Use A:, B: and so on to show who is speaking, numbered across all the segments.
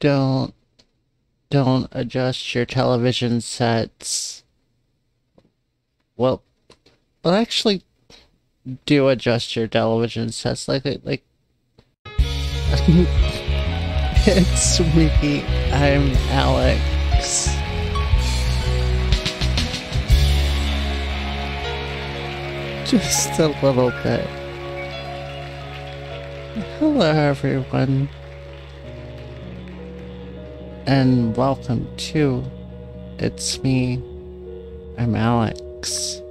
A: don't don't adjust your television sets. Well, well, actually, do adjust your television sets. Like, like, it's me. I'm Alex. Just a little bit. Hello, everyone and welcome to It's Me, I'm Alex.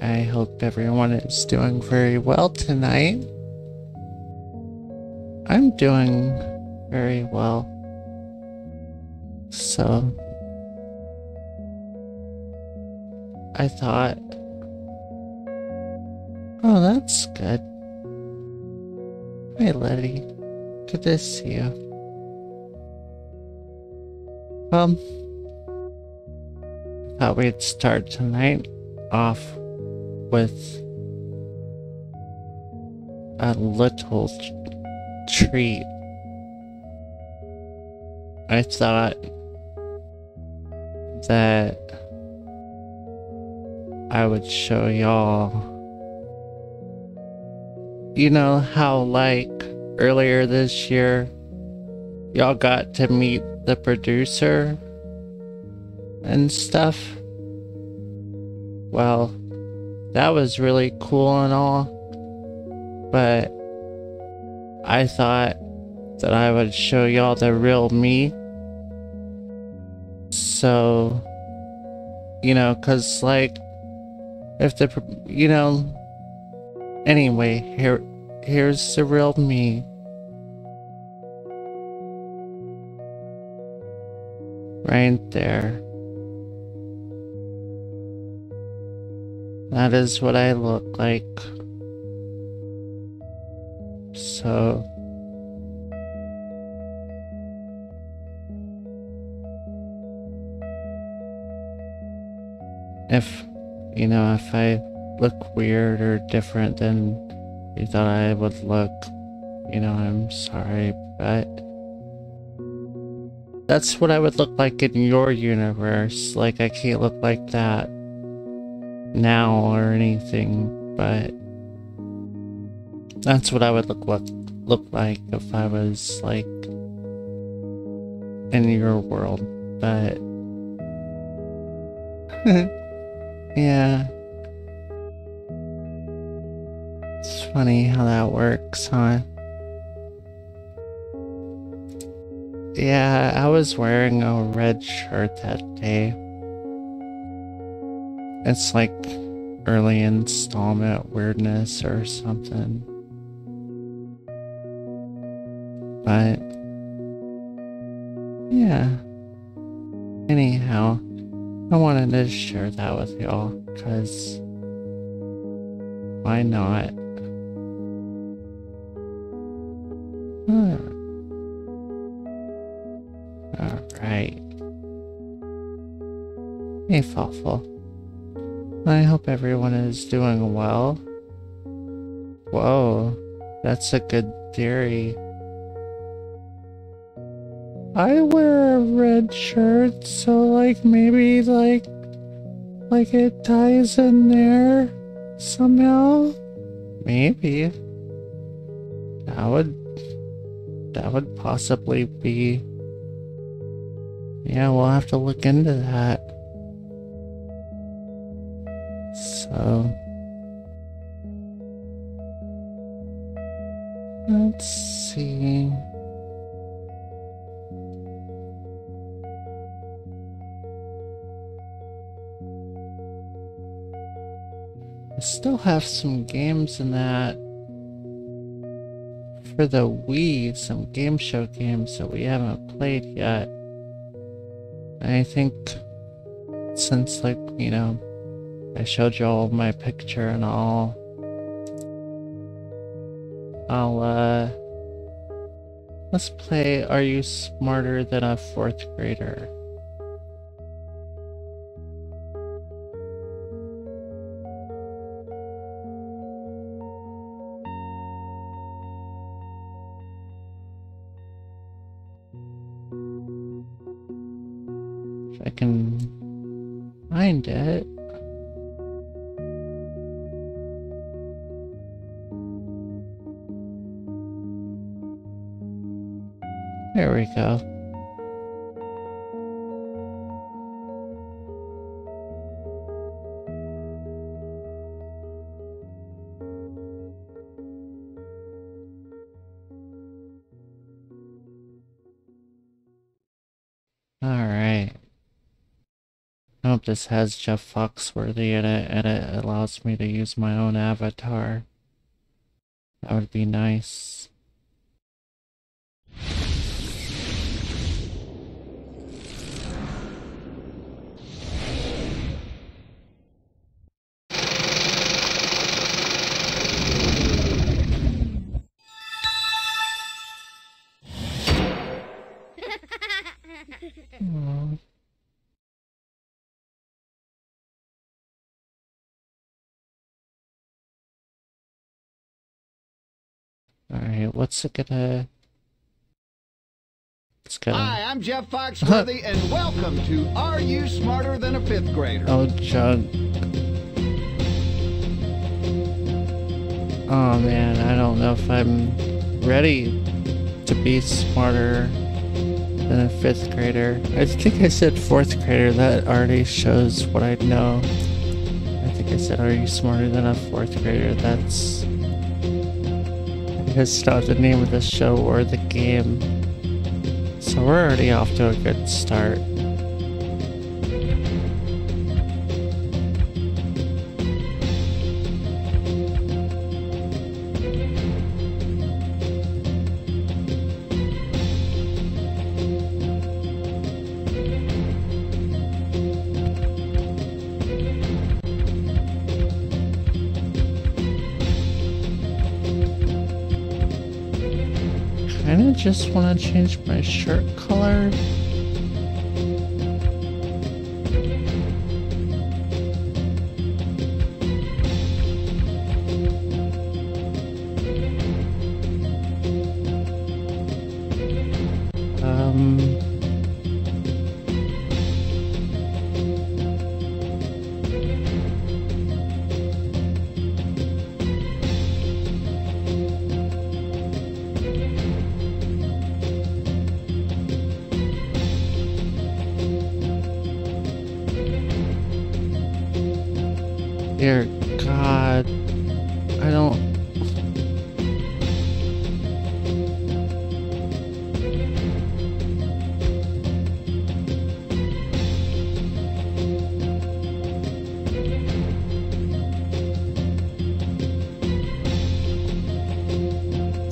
A: I hope everyone is doing very well tonight. I'm doing very well. So, I thought, oh, that's good. Hey, Letty. To see you. Well, thought we'd start tonight off with a little treat. I thought that I would show y'all, you know, how like earlier this year, y'all got to meet the producer and stuff. Well, that was really cool and all, but I thought that I would show y'all the real me. So, you know, cause like, if the, you know, anyway, here, here's the real me. Right there. That is what I look like. So, if, you know, if I look weird or different than you thought I would look, you know, I'm sorry, but that's what I would look like in your universe. Like, I can't look like that now or anything, but that's what I would look look, look like if I was like in your world. But yeah. It's funny how that works, huh? Yeah, I was wearing a red shirt that day. It's like early installment weirdness or something. But yeah. Anyhow, I wanted to share that with y'all because why not? Alright. Hey, Fawful. I hope everyone is doing well. Whoa, that's a good theory. I wear a red shirt, so like maybe like like it ties in there somehow. Maybe. That would that would possibly be yeah, we'll have to look into that. So. Let's see. I still have some games in that for the Wii, some game show games that we haven't played yet. I think since like, you know, I showed you all my picture and all, I'll, uh, let's play Are You Smarter Than a Fourth Grader? Alright. I hope this has Jeff Foxworthy in it and it allows me to use my own avatar. That would be nice. What's it gonna... It's gonna...
B: Hi, I'm Jeff Foxworthy, and welcome to Are You Smarter Than a Fifth Grader?
A: Oh, junk. Oh man, I don't know if I'm ready to be smarter than a fifth grader. I think I said fourth grader, that already shows what I know. I think I said, Are you smarter than a fourth grader? That's. It's not the name of the show or the game. So we're already off to a good start. Just want to change my shirt color.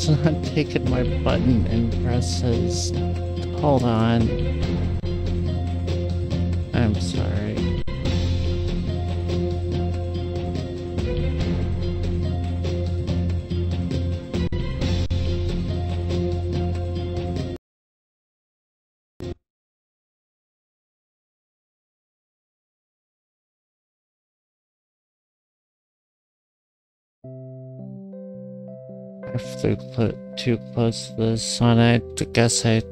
A: not taking my button and presses. Hold on. Too close to the sun. I guess I.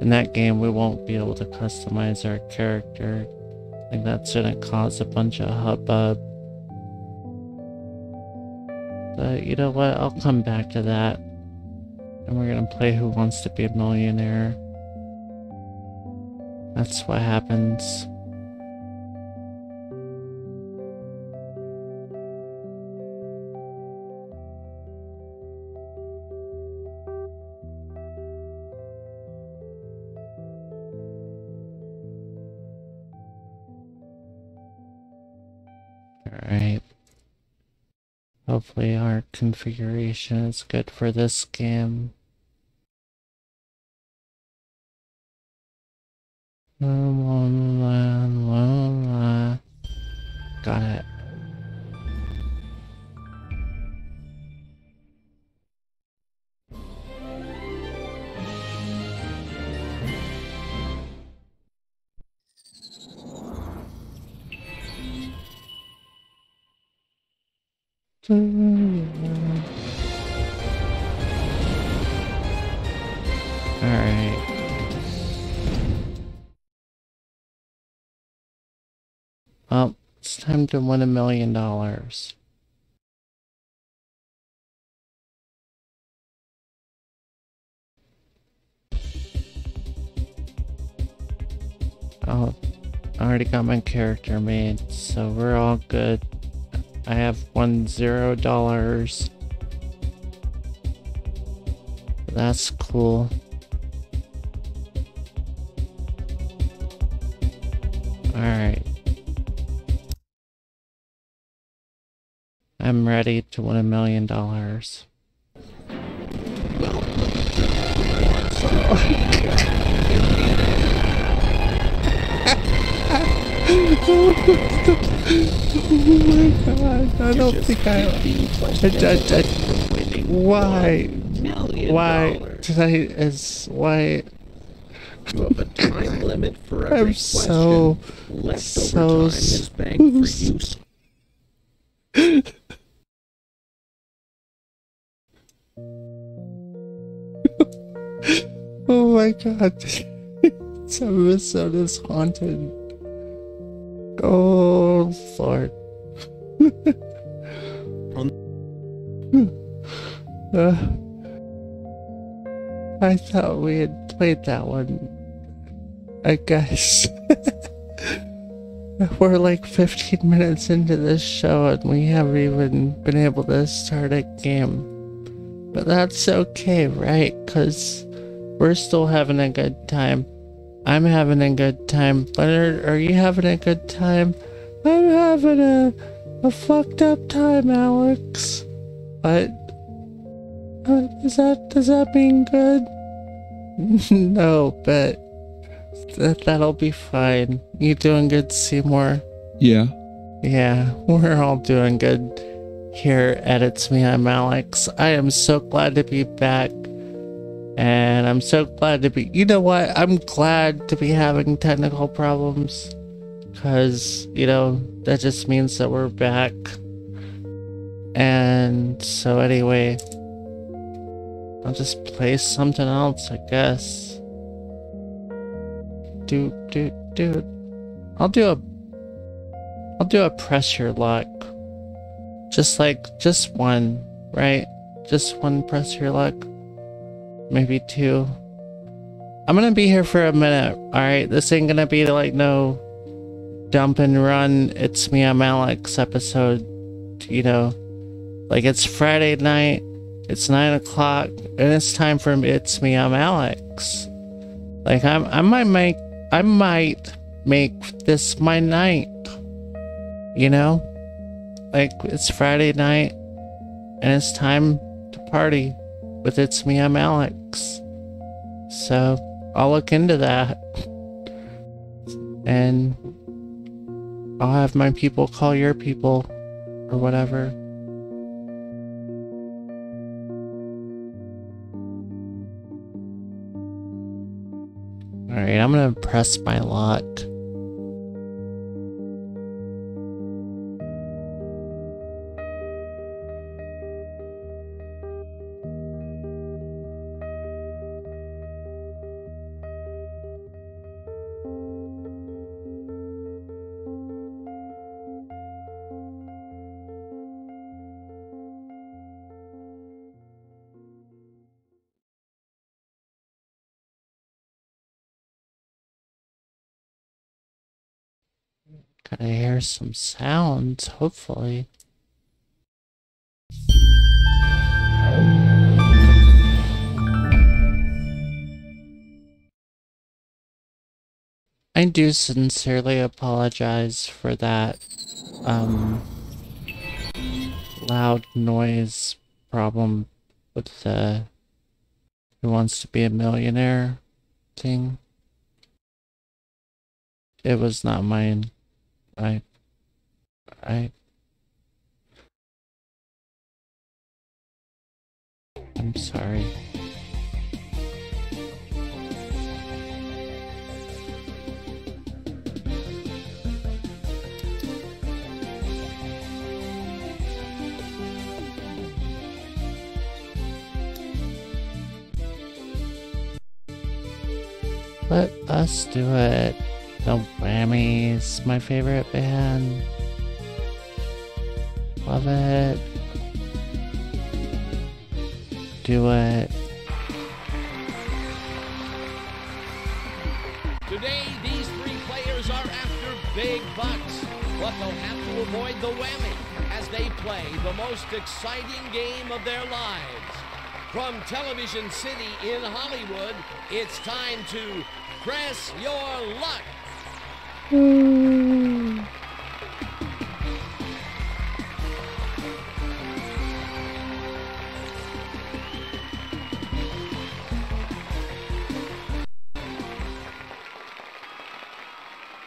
A: In that game, we won't be able to customize our character. I think that's gonna cause a bunch of hubbub. But you know what? I'll come back to that. And we're gonna play Who Wants to Be a Millionaire. That's what happens. Hopefully our configuration is good for this game. Got it. Alright. Well, It's time to win a million dollars. Oh, I already got my character made, so we're all good. I have one zero dollars. That's cool. Alright. I'm ready to win a million dollars. Oh oh my god, I don't think I, I, I, I why? Why I, is, why?
C: You have a time limit for every
A: I'm
C: question.
A: so,
C: Leftover
A: so
C: time is banked for use.
A: Oh my god. this episode is haunted. Oh sorry. Uh, I thought we had played that one. I guess. We're like 15 minutes into this show and we haven't even been able to start a game. But that's okay, right? Because we're still having a good time. I'm having a good time. Leonard, are you having a good time? I'm having a, a fucked up time, Alex. But uh, is that does that mean good? no, but that that'll be fine. You doing good, Seymour?
D: Yeah.
A: Yeah, we're all doing good here at It's Me, I'm Alex. I am so glad to be back. And I'm so glad to be. You know what? I'm glad to be having technical problems. Because, you know, that just means that we're back. And so, anyway, I'll just play something else, I guess. Do, do, do. I'll do a I'll do a Press Your Luck. Just like, just one, right? Just one Press Your Luck. Maybe two. I'm gonna be here for a minute, alright? This ain't gonna be like no dump and run, it's me, I'm Alex episode. You know, like it's Friday night, it's nine o'clock, and it's time for It's Me, I'm Alex. Like, I'm, I might make, I might make this my night. You know? Like, it's Friday night, and it's time to party with It's Me, I'm Alex. So, I'll look into that. And I'll have my people call your people, or whatever. Alright, I'm gonna press my lock. Gotta hear some sounds, hopefully. I do sincerely apologize for that, um, loud noise problem with the Who Wants to Be a Millionaire thing. It was not mine. I, I, I'm sorry. Let us do it. The Whammies, my favorite band. Love it. Do it.
D: Today, these three players are after big bucks, but they'll have to avoid the whammy as they play the most exciting game of their lives. From Television City in Hollywood, it's time to press your luck.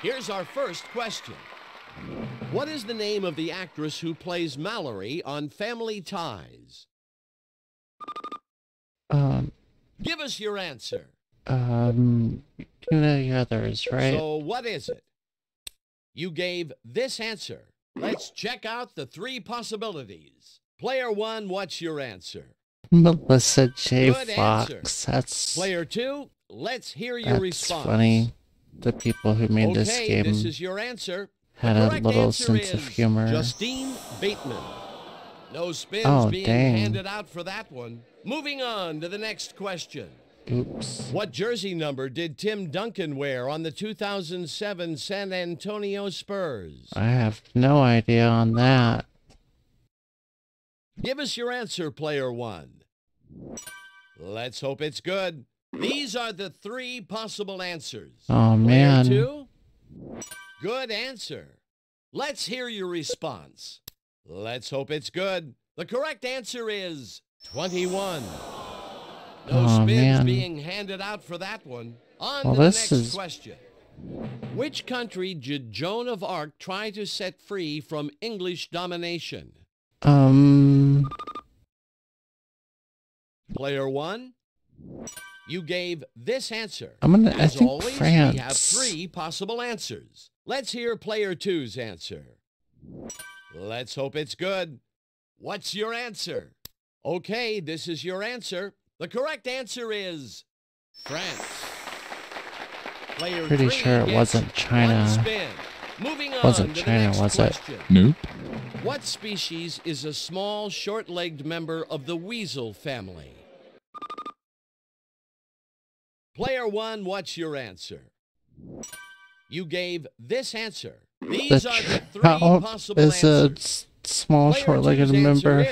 D: Here's our first question. What is the name of the actress who plays Mallory on Family Ties?
A: Um,
D: Give us your answer.
A: Um, you know the others, right?
D: So, what is it? You gave this answer. Let's check out the three possibilities. Player one, what's your answer?
A: Melissa J.
D: Good
A: Fox.
D: answer.
A: That's
D: Player two, let's hear your
A: that's
D: response.
A: funny. The people who made
D: okay,
A: this game
D: this is your answer.
A: Had a little sense of humor.
D: Justine Bateman. No spins
A: Oh,
D: being
A: dang.
D: handed out for that one. Moving on to the next question.
A: Oops.
D: What jersey number did Tim Duncan wear on the 2007 San Antonio Spurs?
A: I have no idea on that.
D: Give us your answer, player one. Let's hope it's good. These are the three possible answers.
A: Oh man.
D: Player two, good answer. Let's hear your response. Let's hope it's good. The correct answer is 21. No
A: Oh,
D: spins
A: man.
D: being handed out for that one. On
A: Well,
D: to the
A: this
D: next
A: is-
D: question. Which country did Joan of Arc try to set free from English domination?
A: Um,
D: Player one, you gave this answer.
A: I'm gonna- I
D: As
A: think
D: always, we have three possible answers. Let's hear player two's answer. Let's hope it's good. What's your answer? Okay, this is your answer. The correct answer is France. Player
A: Pretty sure it wasn't China. Wasn't China, was it?
D: question.
C: Nope.
D: What species is a small, short-legged member of the weasel family? Player one, what's your answer? You gave this answer.
A: the
D: These are the three possible
A: is a
D: answers.
A: s- small, short-legged member.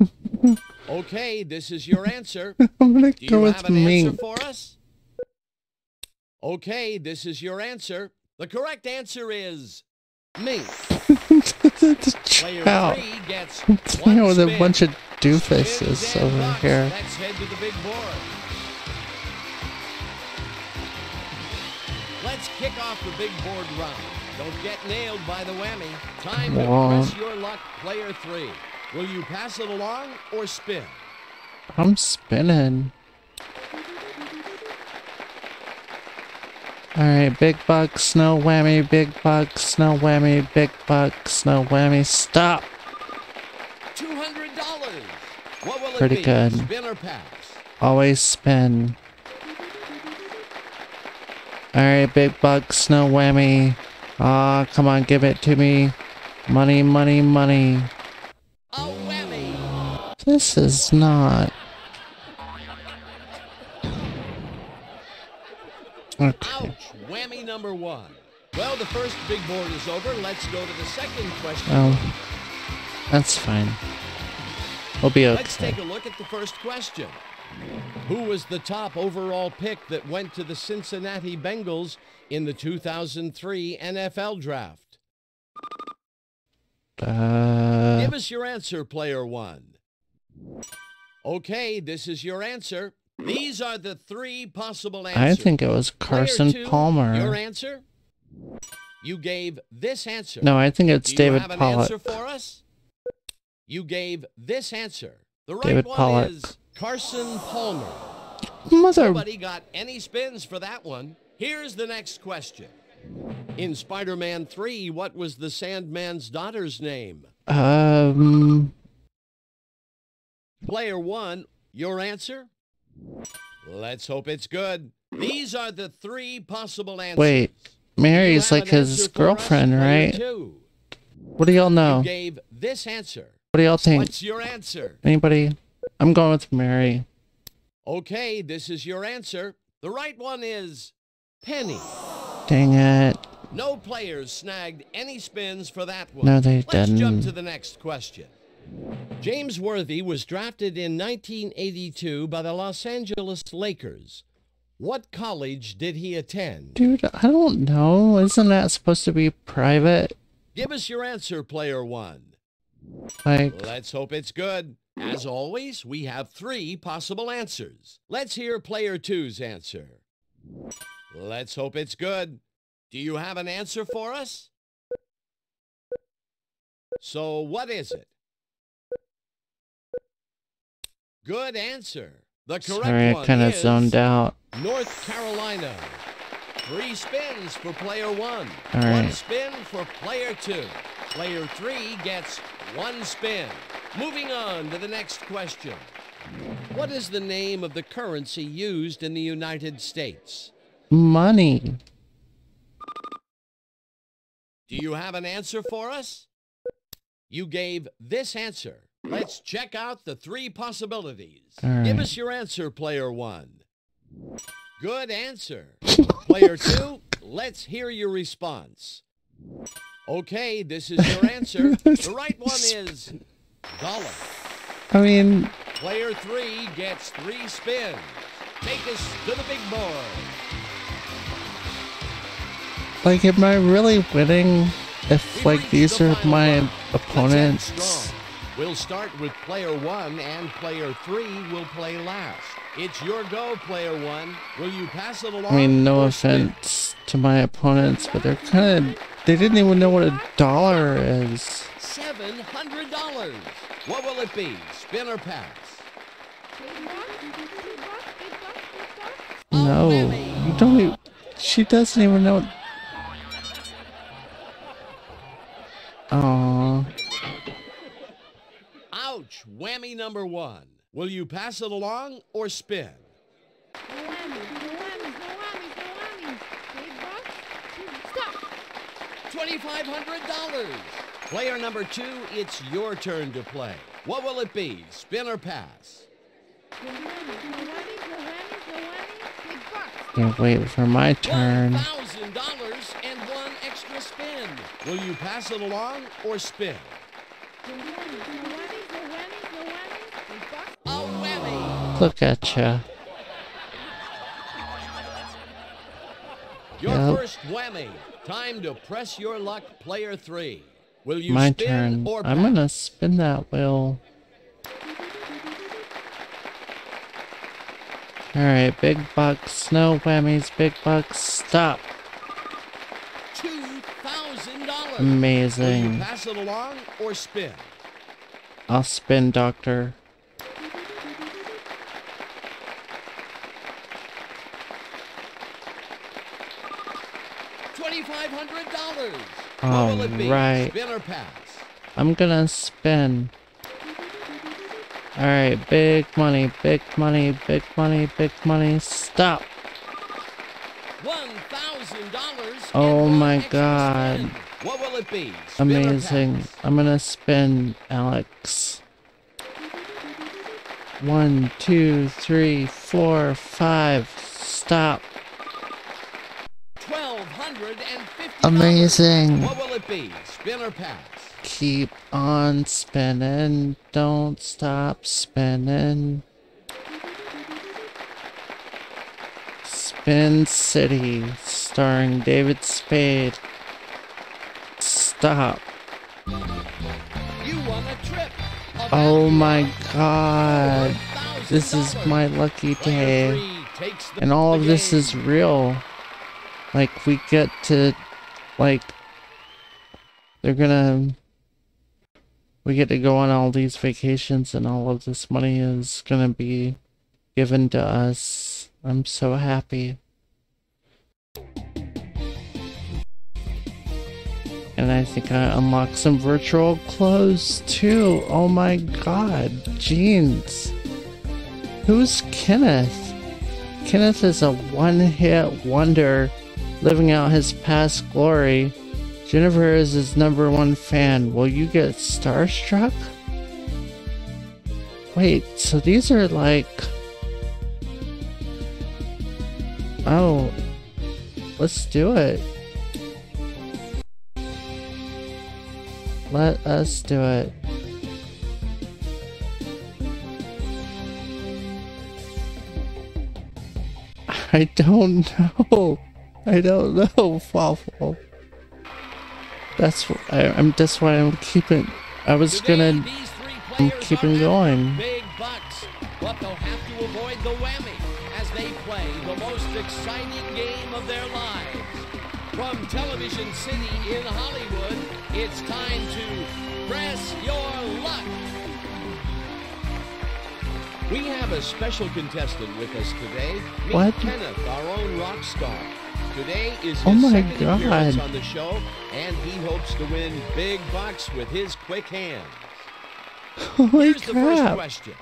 D: okay, this is your answer.
A: I'm gonna
D: Do
A: go
D: you
A: with
D: have an
A: me.
D: answer for us? Okay, this is your answer. The correct answer is
A: the
D: Player three gets
A: It's
D: one
A: playing with a bunch of doofuses over here.
D: Let's head to the big board. Let's kick off the big board round. Don't get nailed by the whammy. Time to press your luck, player three. Will you pass it along or spin?
A: I'm spinning. Alright, big bucks, no whammy, big bucks, no whammy, big bucks, no whammy. Stop!
D: Two hundred dollars. What will
A: Pretty
D: it be?
A: good.
D: Spin or pass?
A: Always spin. Alright, big bucks, no whammy. Ah, come on, give it to me. Money, money, money. This is not. Okay.
D: Ouch. Whammy number one. Well, the first big board is over. Let's go to the second question.
A: Oh, that's fine. We'll be okay.
D: Let's take a look at the first question. Who was the top overall pick that went to the Cincinnati Bengals in the 2003 NFL draft?
A: Uh,
D: Give us your answer, player one. Okay, this is your answer. These are the three possible answers.
A: I think it was Carson
D: two, Your
A: Palmer.
D: answer? You gave this answer.
A: No, I think it's
D: Do
A: David
D: you have an answer for us? You gave this answer. The right
A: David
D: one
A: Pollack.
D: is Carson Palmer.
A: Mother.
D: Nobody got any spins for that one. Here's the next question. In Spider-Man 3, what was the Sandman's daughter's name?
A: Um,
D: Player 1, your answer? Let's hope it's good. These are the three possible answers.
A: wait.
D: You
A: Mary's like his
D: answer for us,
A: girlfriend, right?
D: two?
A: What do y'all know?
D: You gave this answer.
A: What do y'all think?
D: What's your answer?
A: Anybody? I'm going with Mary.
D: Okay, this is your answer. The right one is penny.
A: Dang it.
D: No players snagged any spins for that one.
A: No, they
D: Let's jump
A: didn't.
D: to the next question. James Worthy was drafted in 1982 by the Los Angeles Lakers. What college did he attend?
A: Dude, I don't know. Isn't that supposed to be private?
D: Give us your answer, player one.
A: Like,
D: Let's hope it's good. As always, we have three possible answers. Let's hear player two's answer. Let's hope it's good. Do you have an answer for us? So what is it? Good answer. The correct
A: sorry, I
D: one
A: kind of
D: is
A: zoned out.
D: North Carolina. Three spins for player one.
A: All
D: One spin for player two. Player three gets one spin. Moving on to the next question. What is the name of the currency used in the United States?
A: Money.
D: Do you have an answer for us? You gave this answer. Hmm. Let's check out the three possibilities.
A: All
D: Give us your answer, player one. Good answer. player two, let's hear your response. Okay, this is your answer. The right one is dollar.
A: I mean,
D: Player three gets three spins. Take us to the big board.
A: like, am I really winning if, like, these
D: the
A: are my opponents?
D: We'll start with player one, and player three will play last. It's your go, player one. Will you pass it along?
A: I mean, no offense to my opponents, but they're kind of. They didn't even know what a dollar is.
D: Seven hundred dollars. What will it be? Spin or pass?
A: No, you don't even. She doesn't even know. Oh,
D: Ouch! Whammy number one. Will you pass it along or spin? Twenty-five hundred dollars. Player number two, it's your turn to play. What will it be? Spin or pass?
A: can't wait for my turn.
D: One thousand dollars and one extra spin. Will you pass it along or spin? A
A: Look at ya.
D: Your
A: Yep.
D: first whammy. Time to press your luck, player three. Will you
A: My
D: spin
A: turn.
D: or
A: I'm gonna spin that wheel. Alright, big bucks, no whammies, big bucks, stop.
D: Two thousand dollars. Will
A: Amazing.
D: you pass it along or spin?
A: I'll spin, Doctor.
D: five hundred dollars. All right.
A: I'm gonna spin. All right, big money, big money, big money, big money. Stop.
D: $1,000.
A: Oh my god. Spin.
D: What will it be?
A: Amazing. I'm gonna spin, Alex. One, two, three, four, five. Stop. Amazing.
D: What will it be? Spin or pass?
A: Keep on spinning. Don't stop spinning. Spin City, starring David Spade. Stop.
D: You won a trip.
A: Oh my god. This is my lucky day.
D: three takes the-
A: And all of this is real. Like, we get to, like, they're gonna, we get to go on all these vacations and all of this money is gonna be given to us. I'm so happy. And I think I unlocked some virtual clothes too. Oh my god, jeans. Who's Kenneth? Kenneth is a one hit wonder living out his past glory. Jennifer is his number one fan. Will you get starstruck? Wait, so these are like. Oh. Let's do it. Let us do it. I don't know. I don't know, Waffle. That's wh- I, I'm. That's why I'm keeping. I was
D: Today,
A: gonna. I'm keeping going.
D: Big bucks, but they'll have to avoid the whammy as they play the most exciting game of their lives. From Television City in Hollywood, it's time to press your luck. We have a special contestant with us today. Meet
A: What?
D: Kenneth, our own rock star. Today is his
A: Oh my
D: second appearance
A: God.
D: on the show, and he hopes to win big bucks with his quick hands.
A: Holy
D: Here's the first
A: crap!
D: question.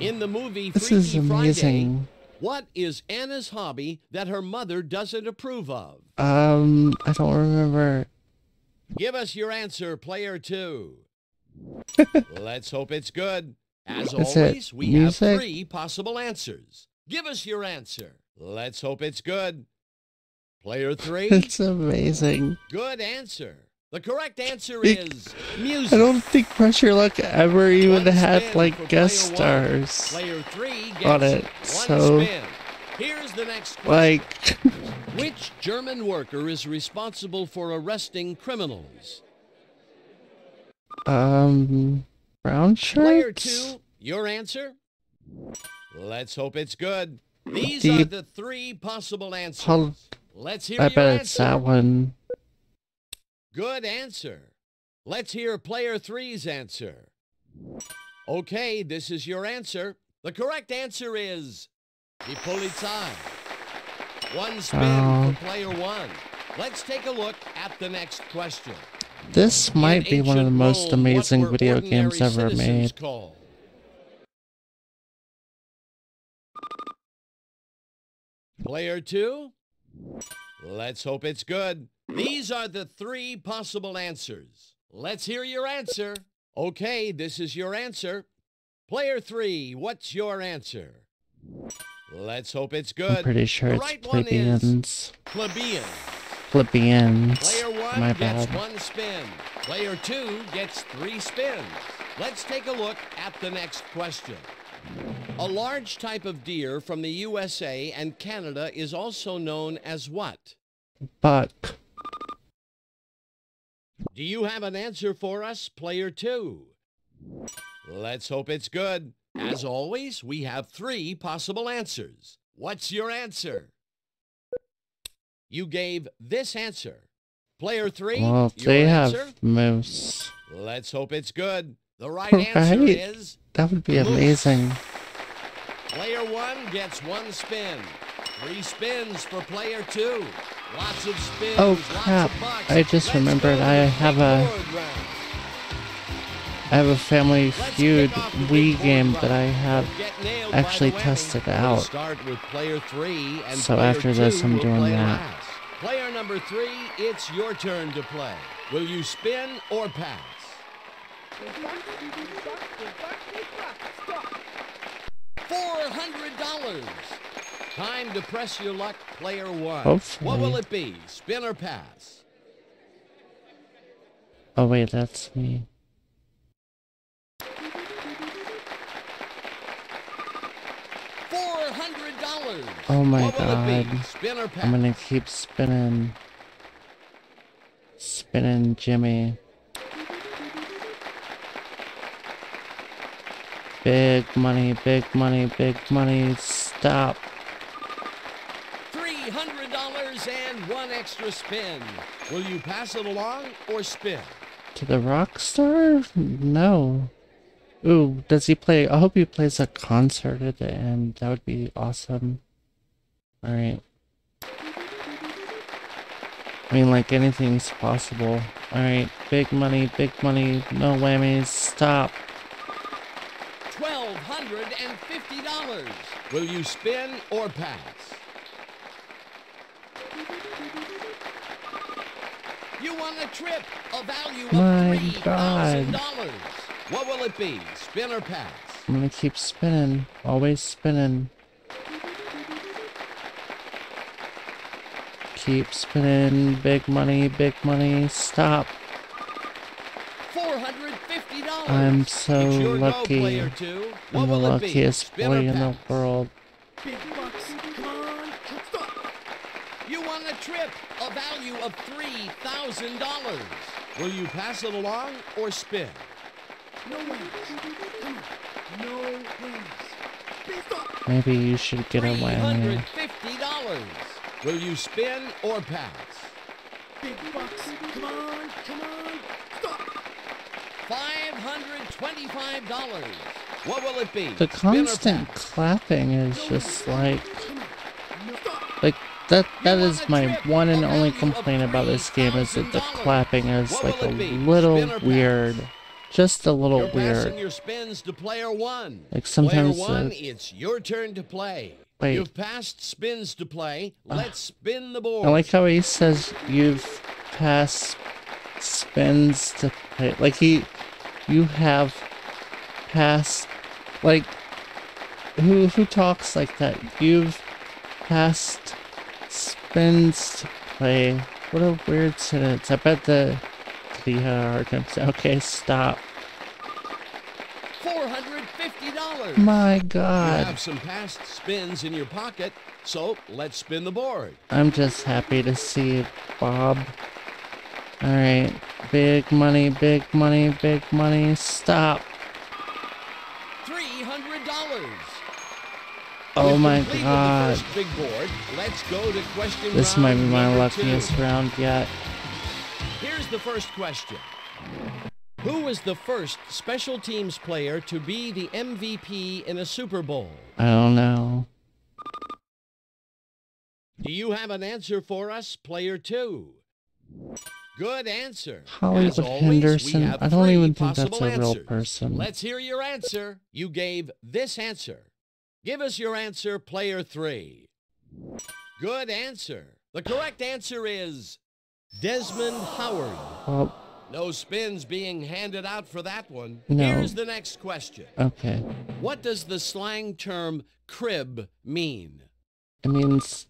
D: In the movie
A: This
D: Freaky
A: is
D: Friday,
A: amazing.
D: what is Anna's hobby that her mother doesn't approve of?
A: Um, I don't remember.
D: Give us your answer, player two. Let's hope it's good. As
A: Is
D: always, we have three possible answers. Give us your answer. Let's hope it's good. Player three,
A: It's amazing.
D: good answer. The correct answer is music.
A: I don't think Press Your Luck ever even
D: One
A: had like guest
D: player
A: stars.
D: Player three gets
A: on it, so-
D: Here's the next question.
A: Like,
D: Which German worker is responsible for arresting criminals?
A: um, brown
D: shirt.
A: Player
D: two, your answer? Let's hope it's good. These are the three possible answers. Let's hear
A: I bet it's that one.
D: Good answer. Let's hear player three's answer. Okay, this is your answer. The correct answer is Die Polizei. One spin
A: Oh.
D: for player one. Let's take a look at the next question.
A: This might
D: In
A: be one of the most
D: Rome,
A: amazing video games ever made.
D: Called? Player two? Let's hope it's good. These are the three possible answers. Let's hear your answer. Okay, this is your answer. Player three, what's your answer? Let's hope it's good.
A: I'm pretty sure
D: The
A: it's
D: right one is
A: plebeians.
D: plebeian.
A: Plebeians.
D: Player one
A: My
D: gets
A: bad.
D: one spin. Player two gets three spins. Let's take a look at the next question. A large type of deer from the USA and Canada is also known as what?
A: Buck.
D: Do you have an answer for us, player two? Let's hope it's good. As always, we have three possible answers. What's your answer? You gave this answer. Player three,
A: Well,
D: your
A: they have
D: answer?
A: moose.
D: Let's hope it's good. The right answer
A: Right.
D: is
A: That would be amazing.
D: player one gets one spin. Three spins for player two. Lots of spins.
A: Oh, crap. I just
D: Let's
A: remembered I have a-. I have a Family Feud
D: kick off the big
A: Wii game that I have
D: Don't get nailed by
A: actually tested
D: We'll
A: out.
D: Start with player three, and
A: So after this, I'm doing that.
D: last. Player number three, it's your turn to play. Will you spin or pass? Four hundred dollars. Time to press your luck, player one.
A: Hopefully.
D: What will it be? Spin or pass?
A: Oh wait, that's me.
D: Four hundred dollars.
A: Oh my
D: what will it be?
A: God.
D: Spin or pass?
A: I'm gonna keep spinning. Spinning Jimmy. Big money, big money, big money. Stop.
D: Three hundred dollars and one extra spin. Will you pass it along or spin?
A: To the rock star? No. Ooh, does he play? I hope he plays a concert at the end. That would be awesome. Alright. I mean, like, anything's possible. Alright, big money, big money, no whammies, stop.
D: Twelve hundred and fifty dollars. Will you spin or pass? You won a trip, a value of
A: My
D: $3,000. What will it be? Spin or pass?
A: I'm gonna keep spinning. Always spinning. Keep spinning. Big money, big money. Stop.
D: $450.
A: I'm so
D: It's go,
A: lucky.
D: player two. What
A: I'm the
D: will it be?
A: luckiest
D: Spin
A: boy in the world.
C: Big bucks. Come on. Stop.
D: You won a trip, a value of $3,000. Will you pass it along or spin?
C: No wins. No wins.
A: Maybe you should get a whammy.
D: $350. Will you spin or pass?
C: Big bucks. Come on. Come on. Stop.
D: $525. What will it be?
A: The constant clapping is just like
C: Come on. No stop.
A: like that that is my one and only complaint about this game is that the clapping is like a little
D: Spin or pass?
A: weird. Just a little weird.
D: your spins to player one.
A: Like sometimes
D: one, it's your turn to play.
A: Wait.
D: You've passed spins to play. Ah. Let's spin the board.
A: I like how he says you've passed spins to play. Like he, you have passed. Like who who talks like that? You've passed spins to play. What a weird sentence. I bet the the hard time Okay, stop.
D: $450.
A: My God.
D: You have some past spins in your pocket, so let's spin the board.
A: I'm just happy to see it, Bob. All right, big money, big money, big money. Stop.
D: $300.
A: Oh
D: We've
A: my god.
D: Big board. Let's go to question
A: This might be my luckiest
D: two.
A: round yet.
D: Here's the first question. Who was the first special teams player to be the MVP in a Super Bowl?
A: I don't know.
D: Do you have an answer for us, player two? Good answer.
A: Hollywood
D: always,
A: Henderson? I don't even think that's a real person.
D: Let's hear your answer. You gave this answer. Give us your answer, player three. Good answer. The correct answer is Desmond Howard. No spins being handed out for that one.
A: No.
D: Here's the next question.
A: okay.
D: What does the slang term crib mean?
A: It means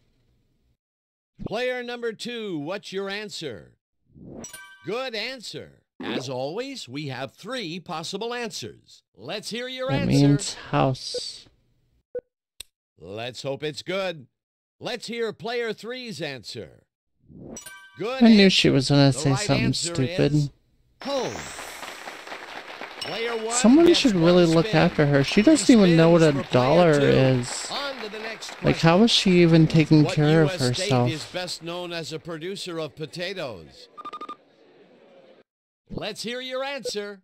D: Player number two, what's your answer? Good answer. As always, we have three possible answers. Let's hear your
A: that
D: answer.
A: means house.
D: Let's hope it's good. Let's hear player three's answer. Good
A: I knew
D: answer.
A: she was gonna
D: The
A: say
D: right
A: something stupid.
D: Home. Player one
A: Someone should really look after her. She doesn't even know what a
D: spins for player
A: dollar is.
D: On to the next
A: Like, how is she even taking
D: What
A: care of
D: U.S. state is
A: herself?
D: best known as a producer of potatoes? Let's hear your answer.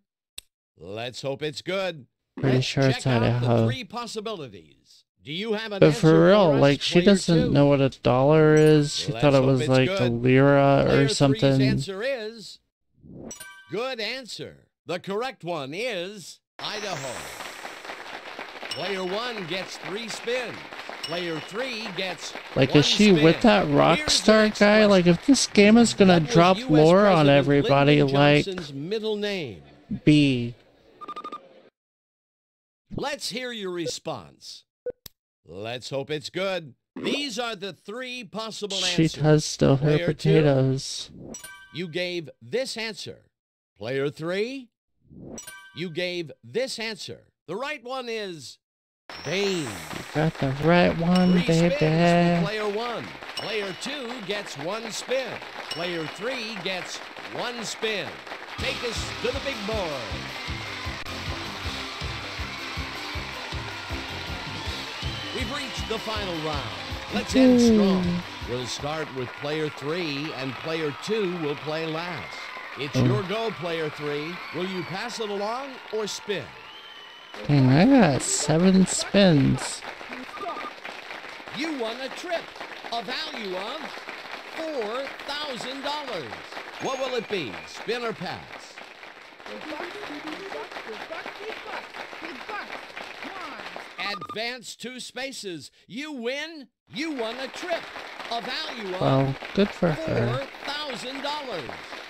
D: Let's hope it's good.
A: Pretty
D: Let's
A: sure it's
D: out the
A: Idaho.
D: three possibilities. Do you have an
A: But for real,
D: us,
A: like she doesn't
D: two?
A: know what a dollar is. She
D: Let's
A: thought it was like a
D: good.
A: lira
D: Player
A: or something.
D: answer is good answer. The correct one is Idaho. Player one gets three spins. Player three gets
A: Like, is she
D: spin.
A: with that rock star guy?
D: question.
A: Like, if this game is gonna drop lore on everybody, like
D: middle name.
A: B.
D: Let's hear your response. Let's hope it's good. These are the three possible
A: She
D: answers.
A: She does still her
D: Player two.
A: potatoes.
D: You gave this answer. Player three, you gave this answer. The right one is Bane.
A: Got the right one,
D: Three
A: baby.
D: player one. Player two gets one spin. Player three gets one spin. Take us to the big board. We've reached the final round. Let's end strong. We'll start with player three, and player two will play last. It's oh. your go, player three. Will you pass it along or spin?
A: Dang, I got seven spins.
D: You won a trip, a value of $4,000. What will it be, spin or pass? Advance two spaces. You win. You won a trip. A value of
A: Well, good for her.
D: $4,000.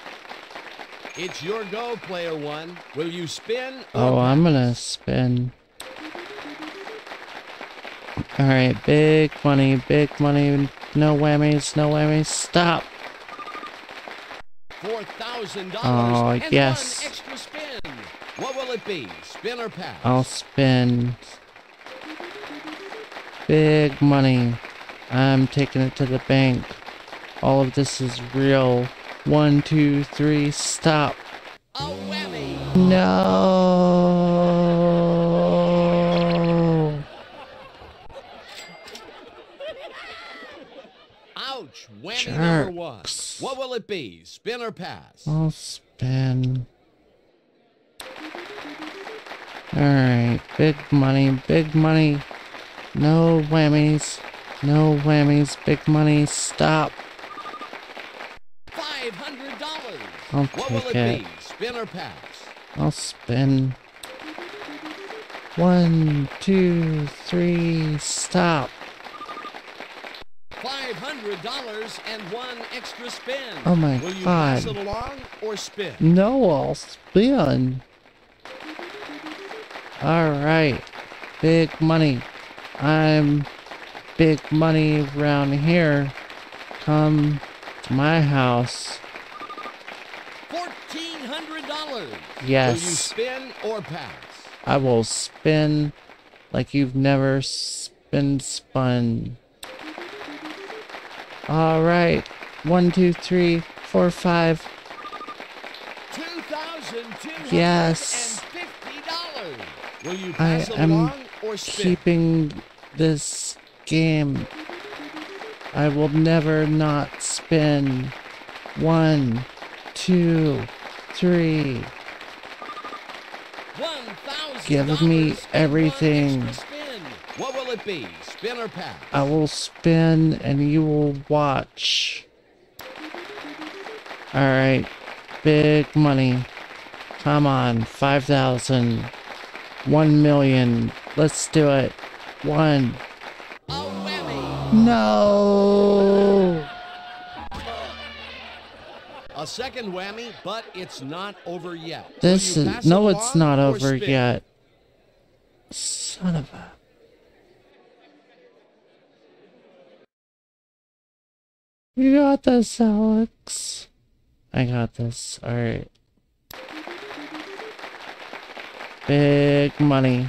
D: It's your go, player one. Will you spin?
A: Oh, I'm gonna spin. Alright, big money, big money. No whammies, no whammies. Stop!
D: Four thousand dollars oh, and
A: yes.
D: one extra spin. What will it be? Spin or pass?
A: I'll spin. Big money. I'm taking it to the bank. All of this is real. One, two, three, stop.
D: A whammy.
A: No.
D: Ouch. Whammy number one.
A: Jerks.
D: What will it be? Spin or pass?
A: I'll spin. Alright, big money, big money. No whammies. No whammies, big money. Stop.
D: Five hundred dollars.
A: I'll
D: What will it
A: it.
D: be? Spin or pass?
A: I'll spin. One, two, three, stop.
D: Five hundred dollars and one extra spin.
A: Oh my
D: Will you pass it along or spin?
A: No, I'll spin. Alright. Big money. I'm big money around here. Come my house.
D: Fourteen hundred dollars. Will you
A: Yes.
D: spin or pass?
A: I will spin like you've never s- been spun. Alright. One, two, three, four, five.
D: Two thousand two hundred
A: Yes.
D: and fifty dollars. Will you
A: I
D: pass it
A: am
D: along or spin?
A: keeping this game. I will never not spin. One, two, three.
D: One thousand
A: Give me everything.
D: What will it be? Spin or pass?
A: I will spin and you will watch. Alright, big money. Come on, 5,000. 1 million. Let's do it. One. No!
D: A second whammy, but it's not over yet.
A: This
D: you
A: is. No, it's not over
D: spin?
A: yet. Son of a. You got this, Alex. I got this. Alright. Big money.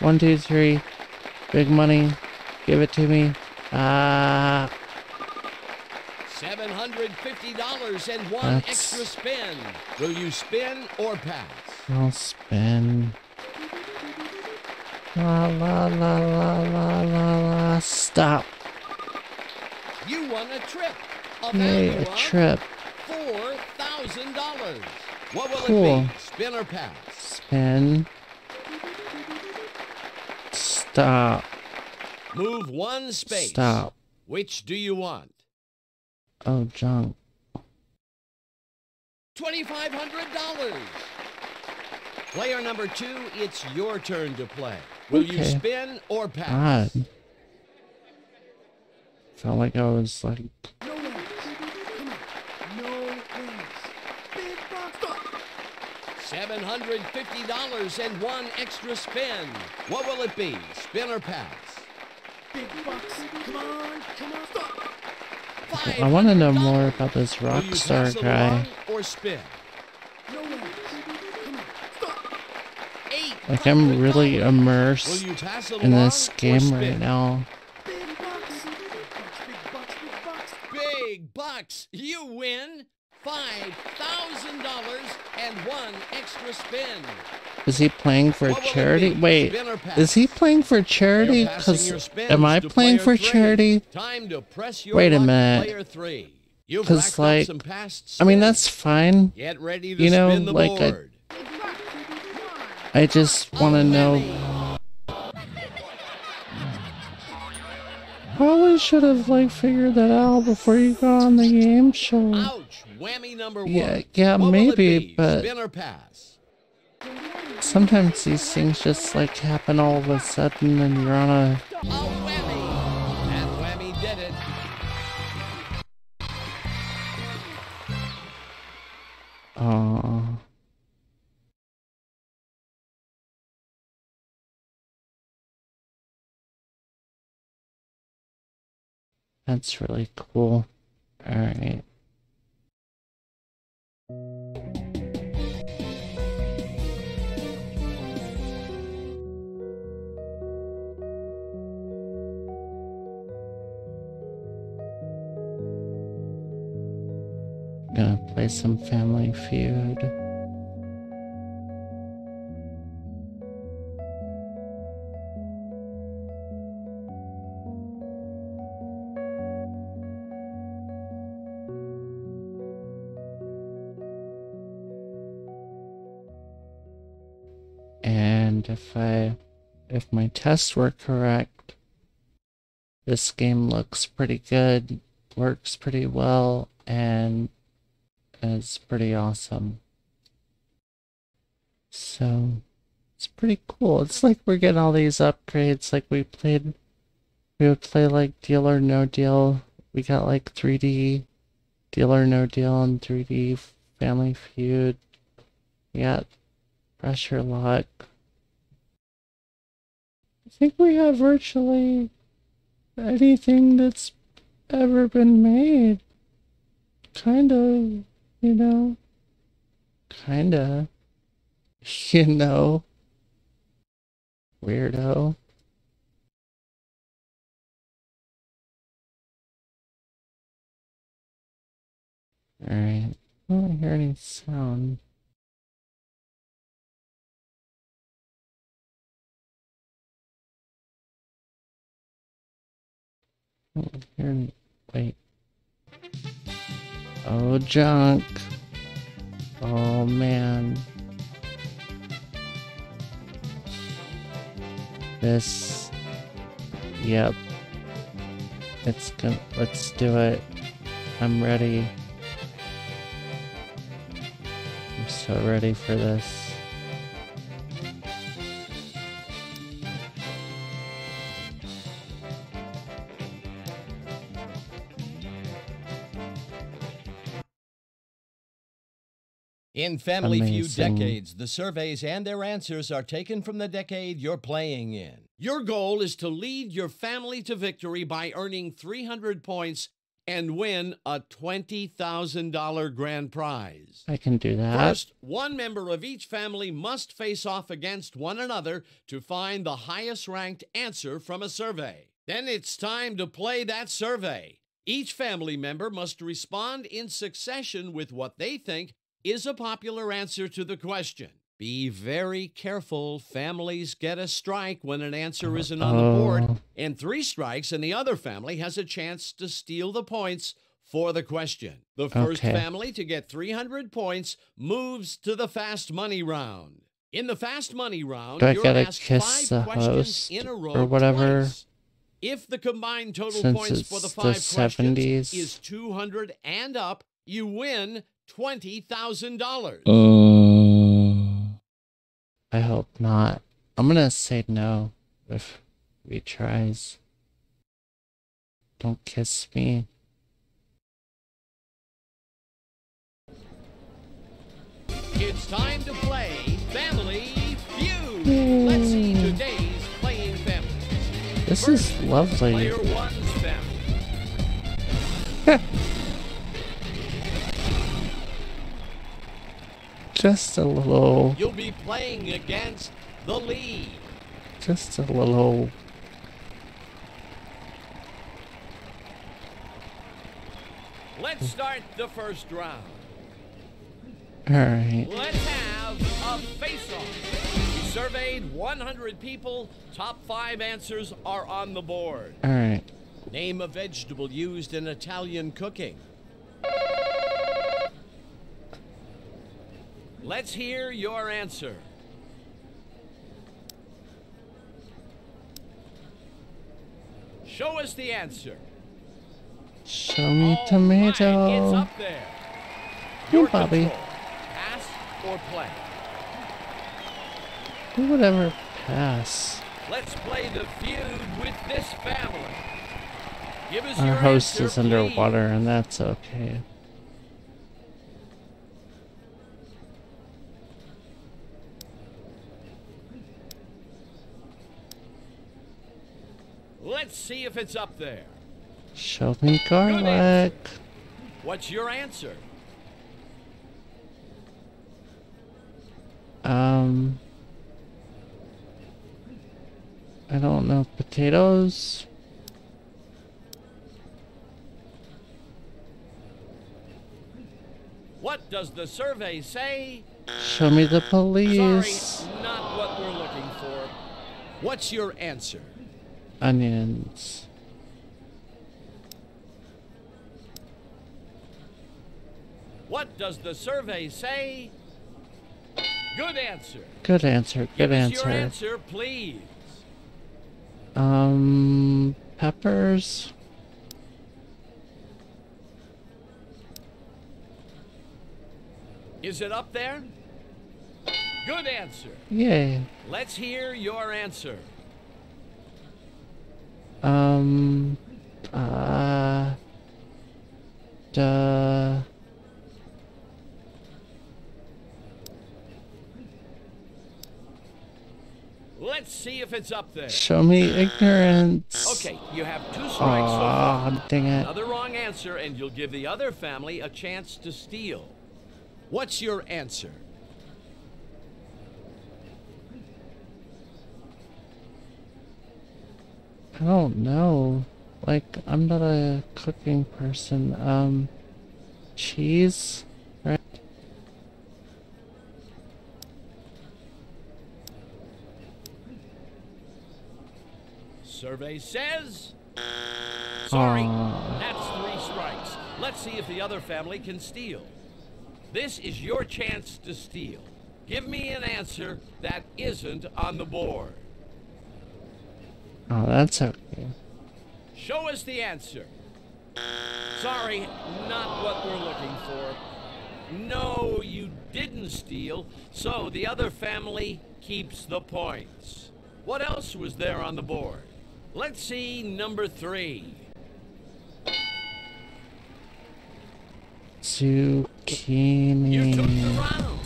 A: One, two, three. Big money. Give it to me. Ah.
D: Seven hundred fifty dollars and one extra spin. Will you spin or pass?
A: I'll spin. La la la la la la la. Stop.
D: You won a trip. A
A: Yay, a trip.
D: four thousand dollars. What will
A: Cool.
D: it be? Spin or pass?
A: Spin. Stop.
D: Move one space.
A: Stop.
D: Which do you want?
A: Oh, junk.
D: Twenty-five hundred dollars. Player number two, it's your turn to play. Will you spin or pass?
A: God. Felt like I was like,
C: No wins. Come on. No wins. Big box.
D: Seven hundred fifty dollars and one extra spin. What will it be? Spin or pass?
C: Big bucks. Come on. Come on. Stop.
A: I want to know
D: $500.
A: more about this
D: Will you
A: Rockstar guy.
D: or spin?
C: No wins. Come on. Stop.
D: Eight.
A: Like, I'm really
D: Will
A: immersed
D: you pass
A: in
D: along
A: this
D: or
A: game
D: spin?
A: right now.
C: Big bucks. Big bucks. Big bucks. Big bucks.
D: You win five thousand dollars and one extra spin.
A: Is he playing for charity? Wait,
D: Spin or pass?
A: is he playing for charity? Because am I playing for charity?
D: Time to press your
A: Wait a minute.
D: Player three. You've
A: 'Cause,
D: racked
A: like,
D: up some past
A: I mean, that's fine.
D: Get ready to
A: you know, like, I- I just want to know. Probably should have like figured that out before you got on the game show.
D: Ouch! Whammy number one.
A: Yeah, yeah,
D: What will it
A: maybe, but-
D: spin or pass.
A: Sometimes these things just like happen all of a sudden and you're on a...
D: A whammy! And whammy did it!
A: That's really cool. Alright. Gonna play some Family Feud. And if I, if my tests were correct, this game looks pretty good, works pretty well, and is pretty awesome. So, it's pretty cool. It's like we're getting all these upgrades, like we played, we would play like Deal or No Deal. We got like 3D Deal or No Deal and 3D Family Feud. We got Press Your Luck. I think we have virtually anything that's ever been made. Kind of, you know. Kinda. You know. Weirdo. Alright. I don't hear any sound. I don't hear any. Wait. Oh, junk. Oh, man. This. Yep. It's gonna. Let's do it. I'm ready. I'm so ready for this.
D: In Family Feud decades, the surveys and their answers are taken from the decade you're playing in. Your goal is to lead your family to victory by earning 300 points and win a $20,000 grand prize.
A: I can do that.
D: First, one member of each family must face off against one another to find the highest ranked answer from a survey. Then it's time to play that survey. Each family member must respond in succession with what they think is a popular answer to the question. Be very careful. Families get a strike when an answer isn't on the board, and three strikes, and the other family has a chance to steal the points for the question. The first
A: Okay.
D: family to get 300 points moves to the fast money round. In the fast money round,
A: Do I
D: you're
A: gotta
D: asked
A: kiss
D: five questions in a row
A: or whatever?
D: twice. If the combined total
A: Since
D: points for the
A: it's the
D: five
A: 70s.
D: questions is 200 and up, you win $20,000.
A: Uh, I hope not. I'm gonna say no if he tries. Don't kiss me.
D: It's time to play Family Feud. Let's see today's playing family.
A: This
D: First,
A: is lovely. Just a little,
D: You'll be playing against the lead.
A: just a little.
D: Let's start the first round.
A: Alright.
D: Let's have a face-off. We surveyed 100 people. Top five answers are on the board.
A: Alright.
D: Name a vegetable used in Italian cooking. Let's hear your answer. Show us the answer.
A: Show me
D: All right, it's
A: tomato.
D: up there.
A: Here,
D: Your
A: Bobby.
D: control. Pass or play.
A: Do whatever. Pass.
D: Let's play the feud with this family. Give us
A: Our
D: your
A: host
D: answer,
A: is underwater,
D: please.
A: and that's okay.
D: Let's see if it's up there.
A: Show me garlic.
D: What's your answer?
A: Um. I don't know. Potatoes?
D: What does the survey say?
A: Show me the police.
D: Sorry, not what we're looking for. What's your answer?
A: Onions.
D: What does the survey say? Good answer.
A: Good answer. Good
D: Give
A: answer.
D: your answer, please.
A: Um, peppers.
D: Is it up there? Good answer.
A: Yay.
D: Let's hear your answer.
A: Um, uh, duh.
D: Let's see if it's up there.
A: Show me ignorance.
D: Okay, you have two strikes so far.
A: Dang it.
D: Another wrong answer, and you'll give the other family a chance to steal. What's your answer?
A: I don't know. Like, I'm not a cooking person. Um, cheese? Right?
D: Survey says. Sorry,
A: Aw.
D: that's three strikes. Let's see if the other family can steal. This is your chance to steal. Give me an answer that isn't on the board.
A: Oh, that's okay.
D: Show us the answer. Sorry, not what we're looking for. No, you didn't steal, so the other family keeps the points. What else was there on the board? Let's see number three.
A: Zucchini.
D: You took the round.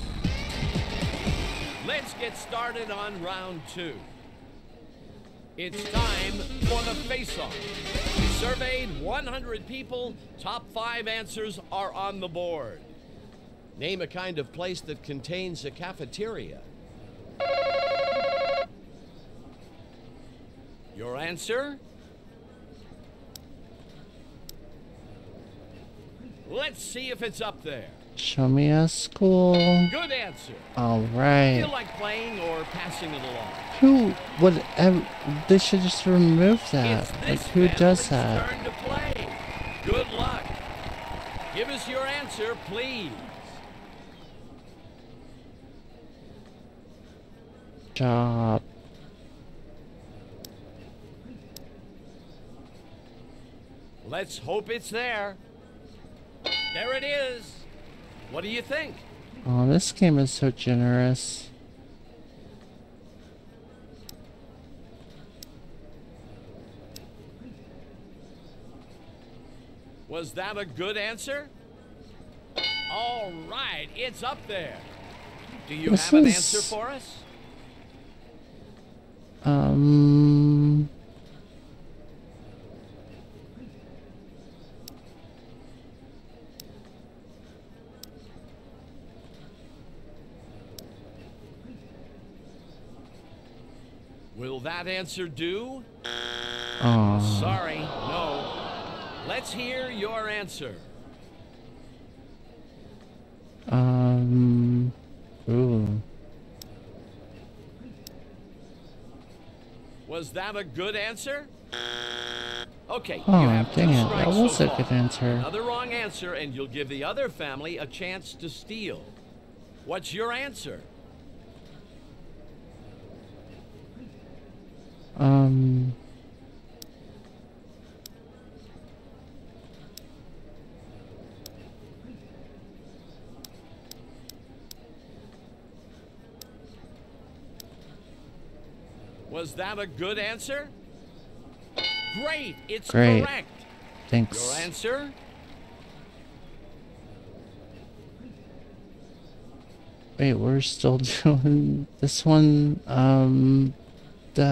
D: Let's get started on round two. It's time for the face-off. We surveyed 100 people. Top five answers are on the board. Name a kind of place that contains a cafeteria. Your answer? Let's see if it's up there.
A: Show me a school.
D: Good answer.
A: All right.
D: Feel like playing or passing it along?
A: Who would ever? They should just remove that. Like, who does that?
D: turn to play. Good luck. Give us your answer, please.
A: Job.
D: Let's hope it's there. There it is. What do you think?
A: Oh, this game is so generous.
D: Was that a good answer? All right, it's up there. Do you
A: This
D: have an
A: is-
D: answer for us?
A: Um.
D: Will that answer do?
A: Oh.
D: Sorry, no. Let's hear your answer.
A: Um. Ooh.
D: Was that a good answer? Okay, you
A: Oh, dang it. That was
D: so
A: a good answer.
D: Another wrong answer, and you'll give the other family a chance to steal. What's your answer?
A: Um.
D: Was that a good answer? Great, it's
A: Great.
D: correct.
A: Thanks.
D: Your answer?
A: Wait, we're still doing this one. Um. The.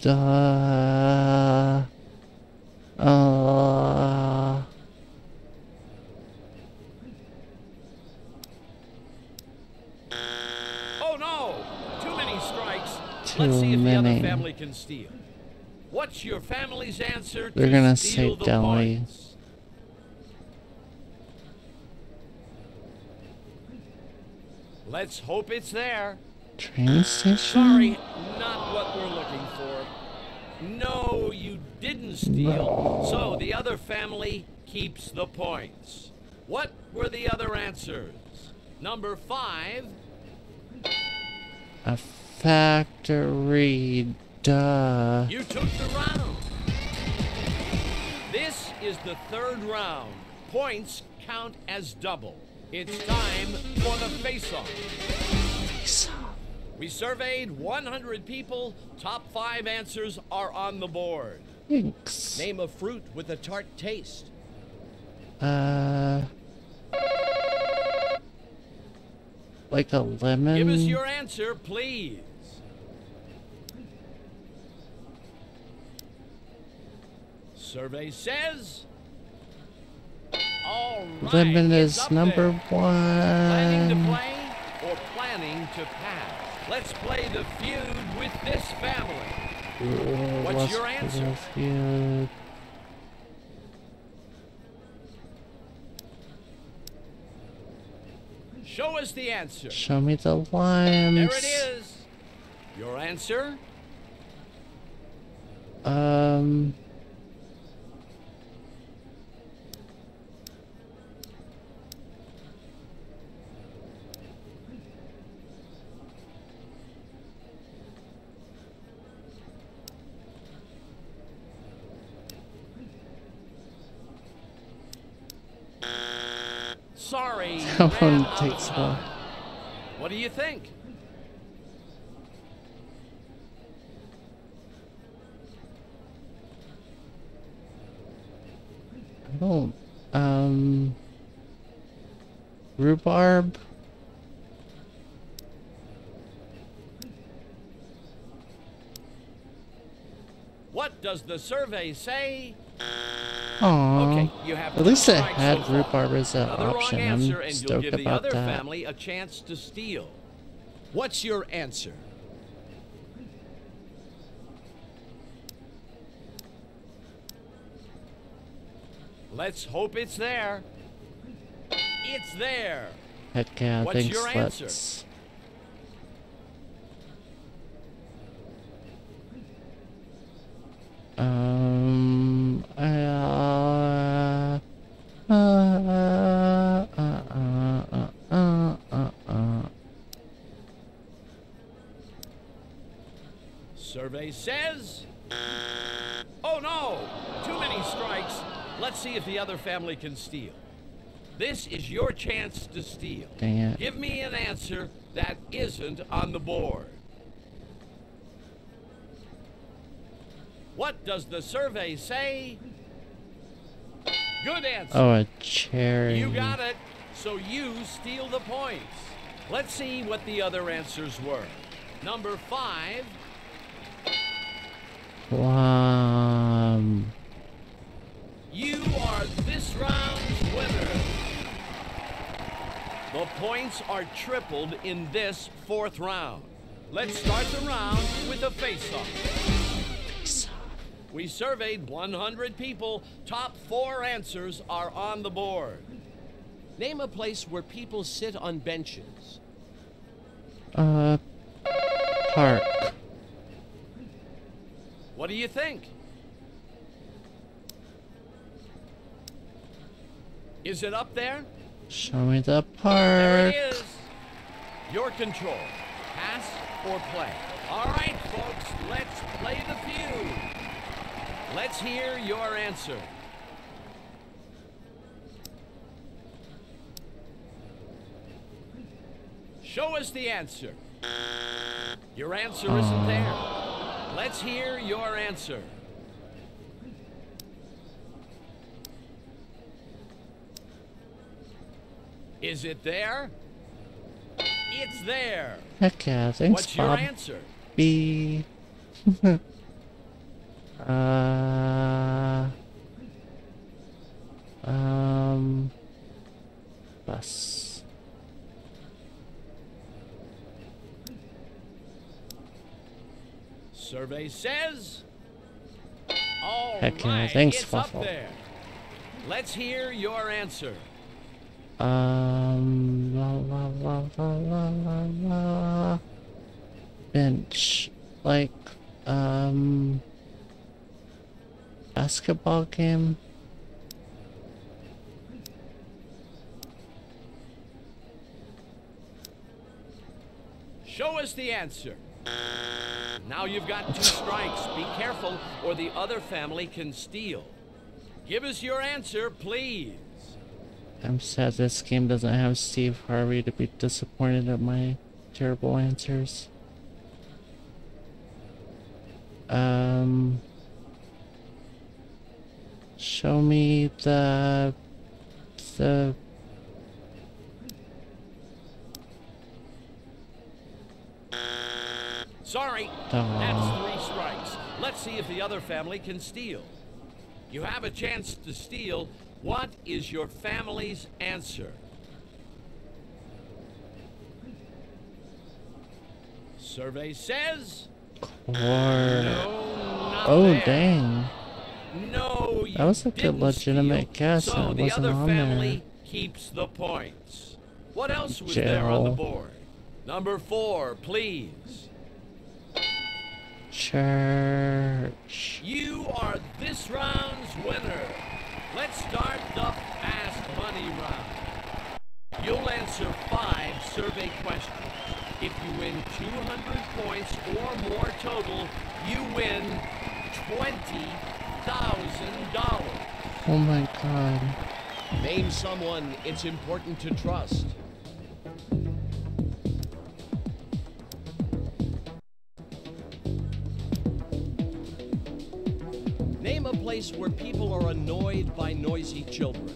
A: Duh. Uh.
D: Oh no! Too many strikes.
A: Too
D: Let's see if the other family can steal. What's your family's answer
A: They're
D: to
A: gonna
D: steal
A: say
D: the
A: deli.
D: points? Let's hope it's there.
A: Train station?
D: Sorry, not what we're looking for. No, you didn't steal. So the other family keeps the points. What were the other answers? Number five,
A: A factory. Duh.
D: you took the round. This is the third round. Points count as double. It's time for the face-off. face-off. We surveyed 100 people. Top five answers are on the board.
A: Thanks.
D: Name a fruit with a tart taste.
A: Uh. Like a lemon?
D: Give us your answer, please. Survey says. All right.
A: lemon is number
D: there. Planning to
A: one.
D: play or planning to pass? Let's play the feud with this family. What's your answer? Show us the answer.
A: Show me the limes.
D: There it is. Your answer?
A: Um.
D: Sorry. you
A: That
D: ran
A: one
D: out of
A: takes while.
D: What do you think?
A: I don't. Um. Rhubarb?
D: What does the survey say?
A: Aww.
D: Okay, you have
A: At least it had
D: so far.
A: rhubarb as an option.
D: answer,
A: I'm stoked
D: give the
A: about
D: other
A: that.
D: family a chance to steal. What's your answer? Let's hope it's there. It's there.
A: Heck yeah,
D: What's
A: thanks,
D: your answer?
A: let's.
D: Family can steal. This is your chance to steal.
A: Dang it.
D: Give me an answer that isn't on the board. What does the survey say? Good answer.
A: Oh, a cherry.
D: You got it. So you steal the points. Let's see what the other answers were. Number five,
A: Plum.
D: Points are tripled in this fourth round. Let's start the round with a face-off. We surveyed 100 people. Top four answers are on the board. Name a place where people sit on benches.
A: Uh, park.
D: What do you think? Is it up there?
A: Show me the
D: There
A: park.
D: it is. Your control. Pass or play. All right, folks, let's play the feud. Let's hear your answer. Show us the answer. Your answer isn't there. Let's hear your answer. Is it there? It's there.
A: Heck yeah, thanks,
D: What's your
A: Bob.
D: answer?
A: B. Uh, um, bus.
D: Survey says. All
A: Heck yeah,
D: right,
A: thanks,
D: it's up there. Let's hear your answer.
A: Um, la la la la la la la. Bench, like, um, basketball game.
D: Show us the answer. Now you've got two strikes. Be careful, or the other family can steal. Give us your answer, please.
A: I'm sad this game doesn't have Steve Harvey to be disappointed at my terrible answers. Um, show me the the
D: Sorry, that's three strikes. Let's see if the other family can steal. You have a chance to steal. What is your family's answer? Survey says no,
A: oh
D: there.
A: dang.
D: No, you
A: That was a good legitimate
D: steal.
A: guess,
D: So the
A: wasn't
D: other
A: on there.
D: family keeps the points. What else was there on the board? Number four, please.
A: Church.
D: You are this round's winner. Let's start the fast money round. You'll answer five survey questions. If you win 200 points or more total, you win $20,000.
A: Oh my god.
D: Name someone it's important to trust. Name a place where people are annoyed by noisy children.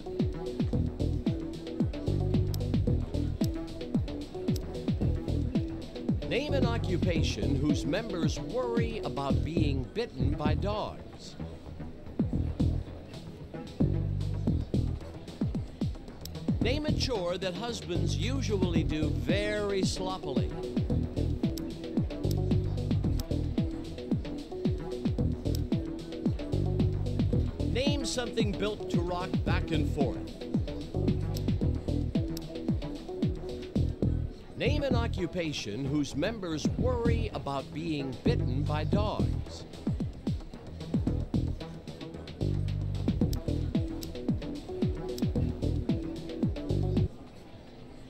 D: Name an occupation whose members worry about being bitten by dogs. Name a chore that husbands usually do very sloppily. Something built to rock back and forth. Name an occupation whose members worry about being bitten by dogs.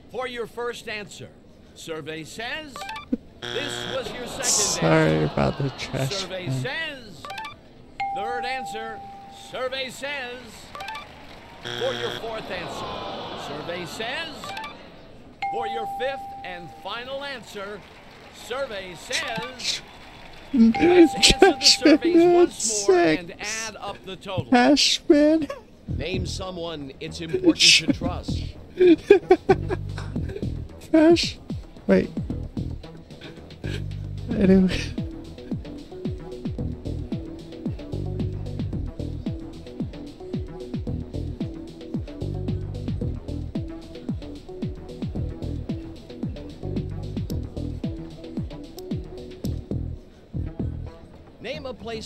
D: For your first answer, survey says this was your second
A: Sorry
D: answer.
A: about the trash.
D: Survey
A: can.
D: says. Third answer. Survey says. For your fourth answer. Survey says. For your fifth and final answer. Survey says. Let's answer the surveys once more and add up the total.
A: Cashman.
D: Name someone it's important to trust.
A: Trash. Wait. Anyway.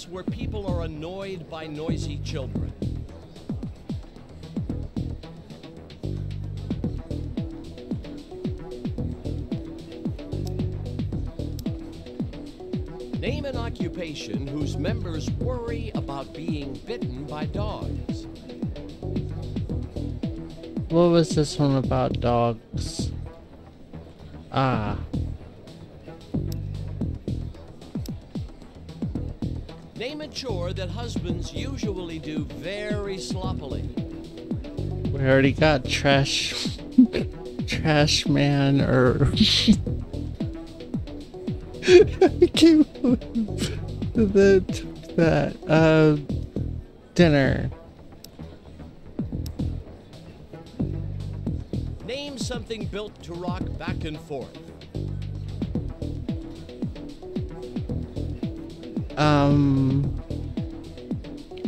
D: Place where people are annoyed by noisy children. Name an occupation whose members worry about being bitten by dogs.
A: What was this one about dogs? Ah.
D: Chore that husbands usually do very sloppily.
A: We already got trash. trash man or. I can't believe that. That. Uh. Dinner.
D: Name something built to rock back and forth.
A: Um.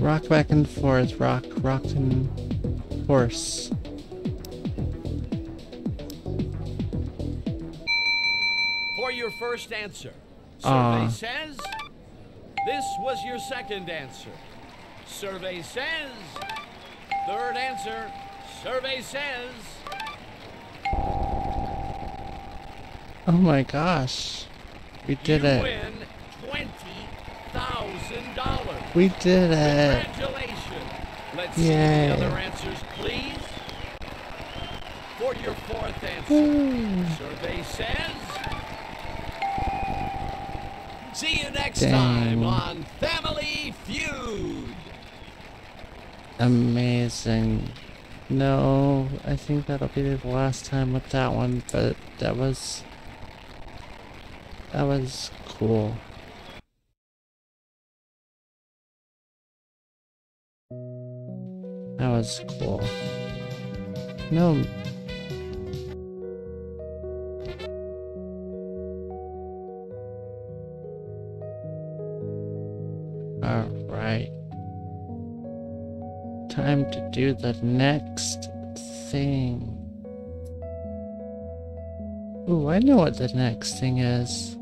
A: Rock back and forth, rock, rock and horse.
D: For your first answer, survey
A: Ah.
D: says this was your second answer. Survey says third answer. Survey says
A: Oh my gosh. We did
D: you
A: it.
D: win twenty thousand dollars.
A: We did it.
D: Congratulations. Let's see
A: Yay.
D: the other answers, please. For your fourth answer, hmm. survey says. See you next time on Family Feud.
A: Amazing. No, I think that'll be the last time with that one, but that was. That was cool. That was cool. No. Alright. Time to do the next thing. Ooh, I know what the next thing is.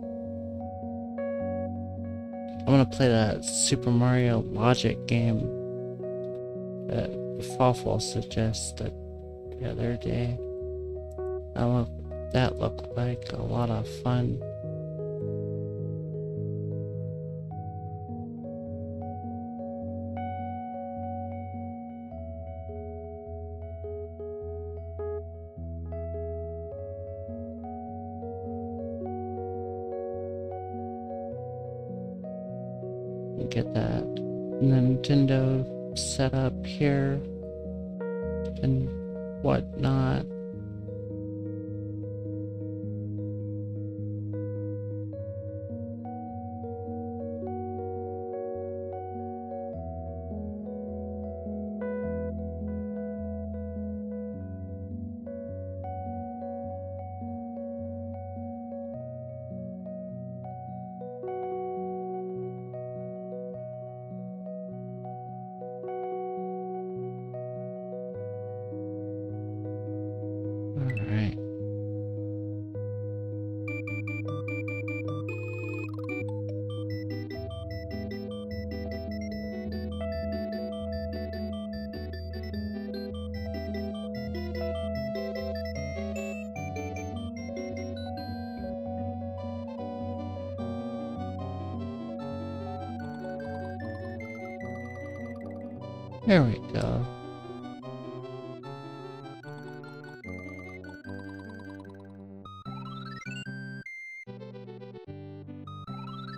A: I'm gonna play that Super Mario Logic game uh, that Fawful suggested the other day. That looked, that looked like a lot of fun. get that Nintendo set up here There we go.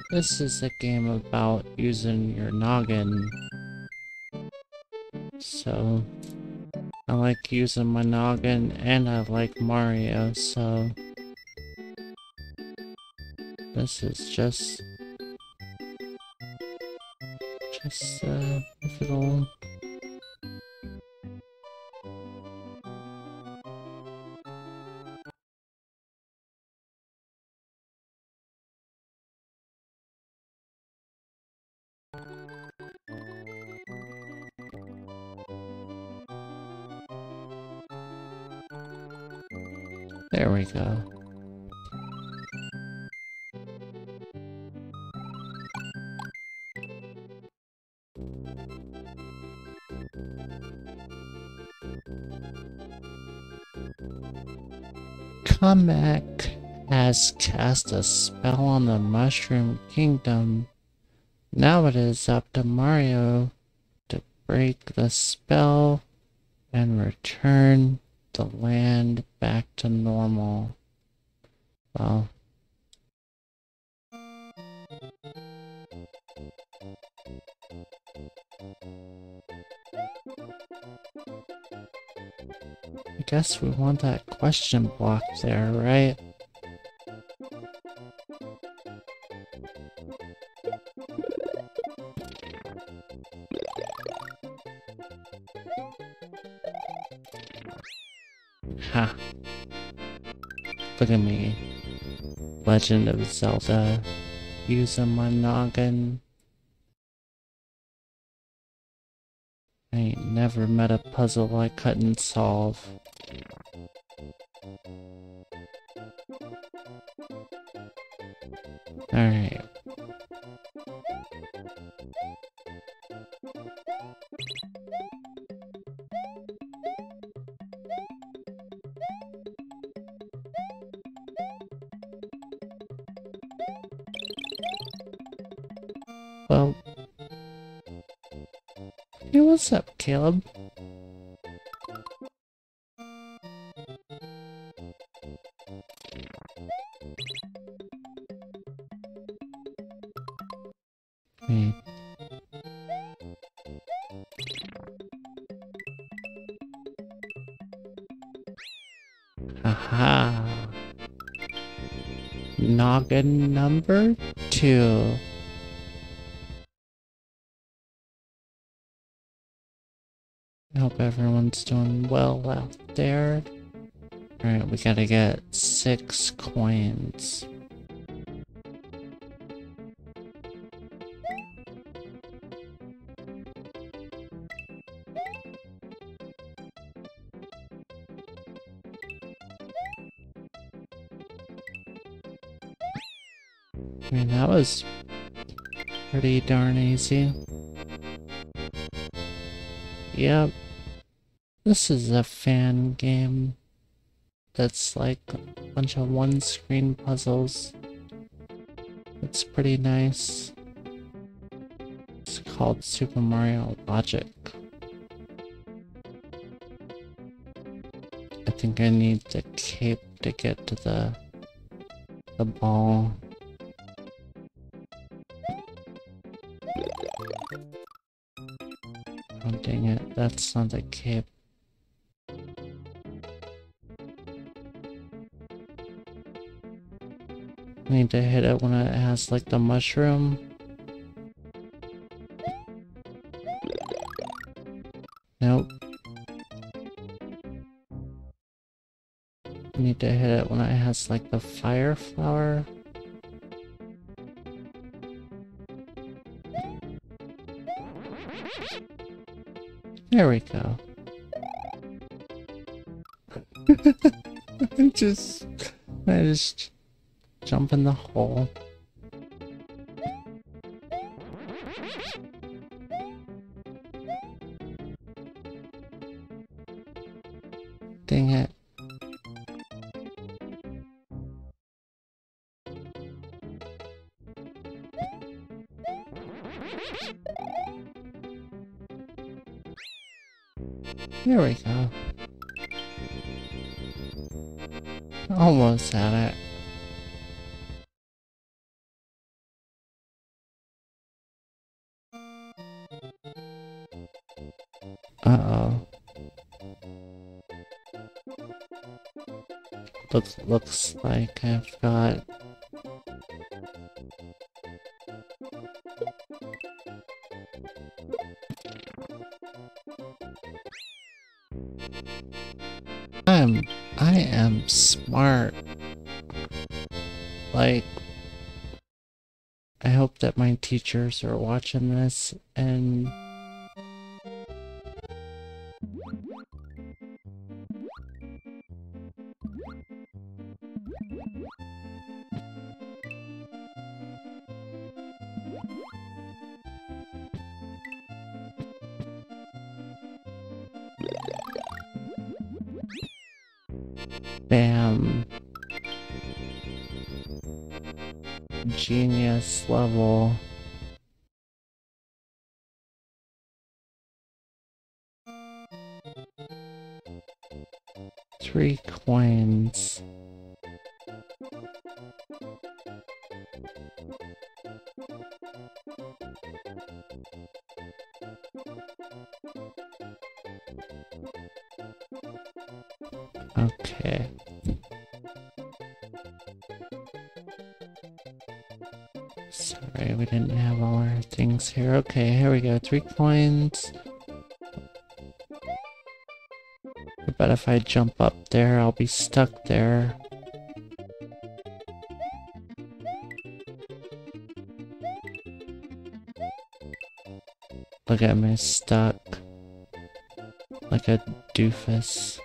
A: This is a game about using your noggin. So, I like using my noggin and I like Mario, so. This is just. Just, uh, a little. Has cast a spell on the Mushroom Kingdom. Now it is up to Mario to break the spell and return the land back to normal. Well. I guess we want that question block there, right? Look me. Legend of Zelda. Using my noggin. I ain't never met a puzzle I couldn't solve. Alright. What's up, Caleb? Wait. Aha. Number two. Doing well out there. Alright, we gotta get six coins. I mean, that was pretty darn easy. Yep. This is a fan game that's like a bunch of one screen puzzles. It's pretty nice. It's called Super Mario Logic. I think I need the cape to get to the the ball. Oh dang it, that's not the cape. Need to hit it when it has like the mushroom. Nope. Need to hit it when it has like the fire flower. There we go. I just, I just jump in the hole. Looks, looks like I've got... I'm... I am smart. Like... I hope that my teachers are watching this and... if I jump up there, I'll be stuck there. Look at me stuck. like a doofus.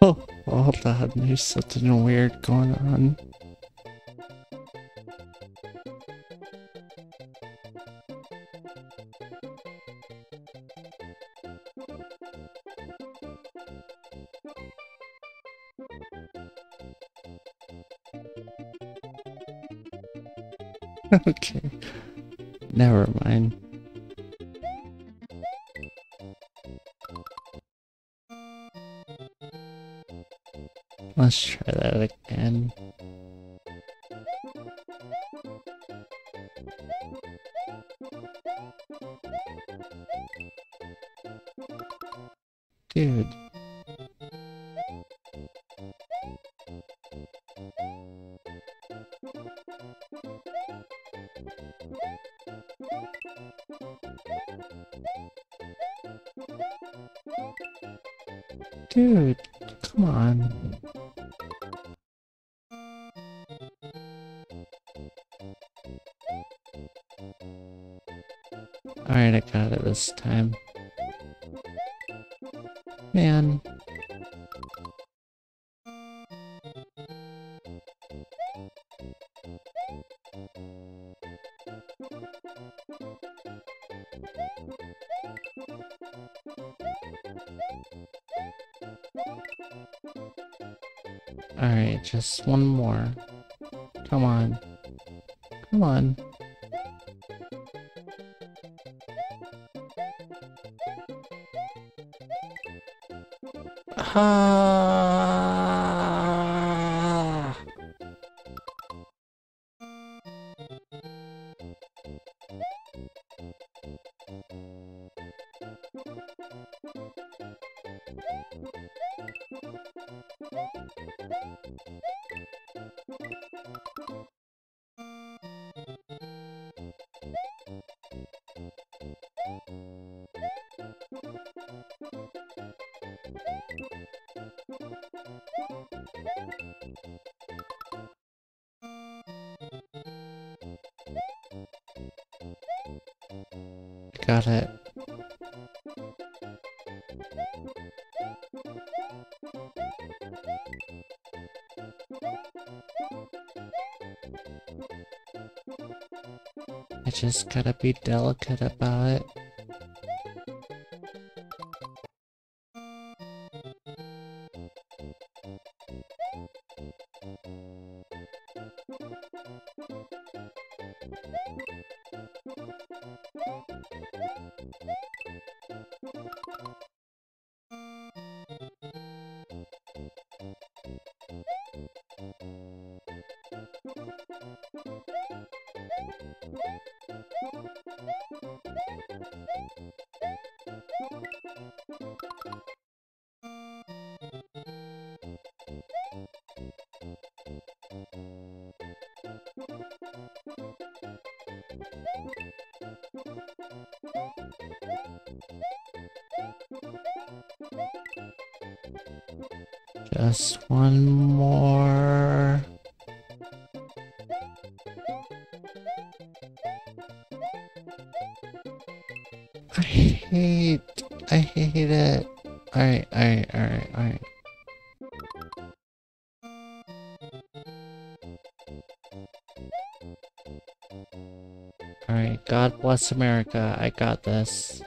A: Oh, oh hold on, there's something weird going on. okay. Never mind. Let's just one more. Come on. Come on. Ah. Got it. I just gotta be delicate about it. Bless America. I got this.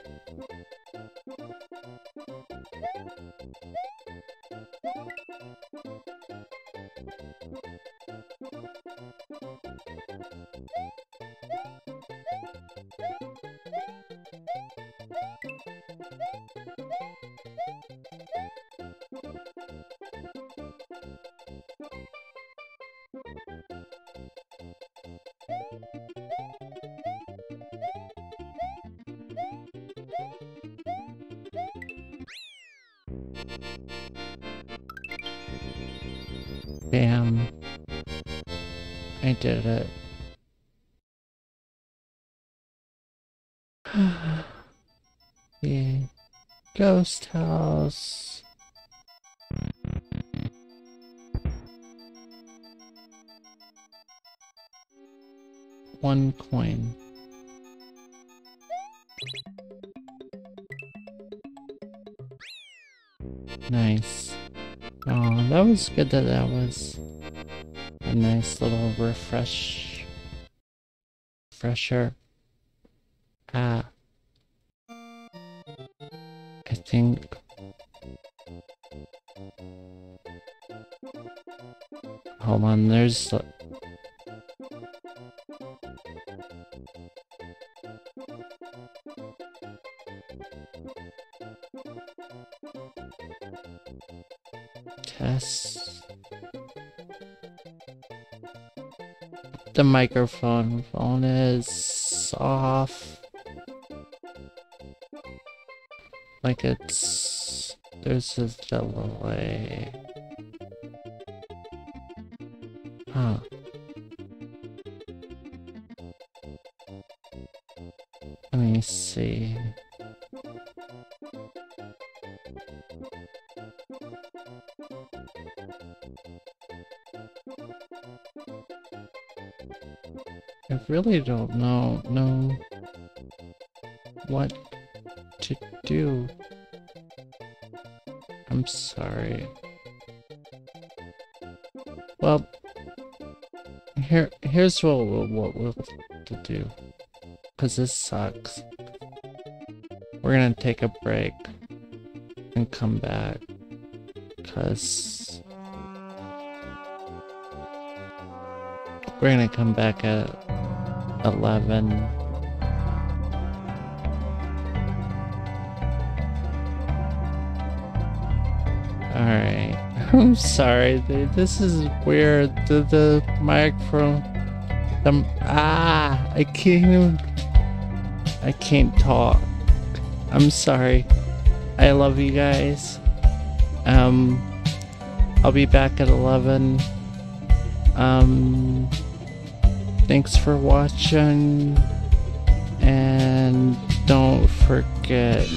A: Nice. Oh, that was good that that was a nice little refresh. Fresher. Ah. I think. Hold on, there's. The microphone phone is off. Like it's there's a delay. Huh. Really don't know know what to do. I'm sorry. Well, here here's what we'll, what we'll do. Cause this sucks. We're gonna take a break and come back. Cause we're gonna come back at 11. Alright. I'm sorry. This is weird. The, the microphone. The, ah! I can't even. I can't talk. I'm sorry. I love you guys. Um. I'll be back at 11. Um. Thanks for watching. And don't forget.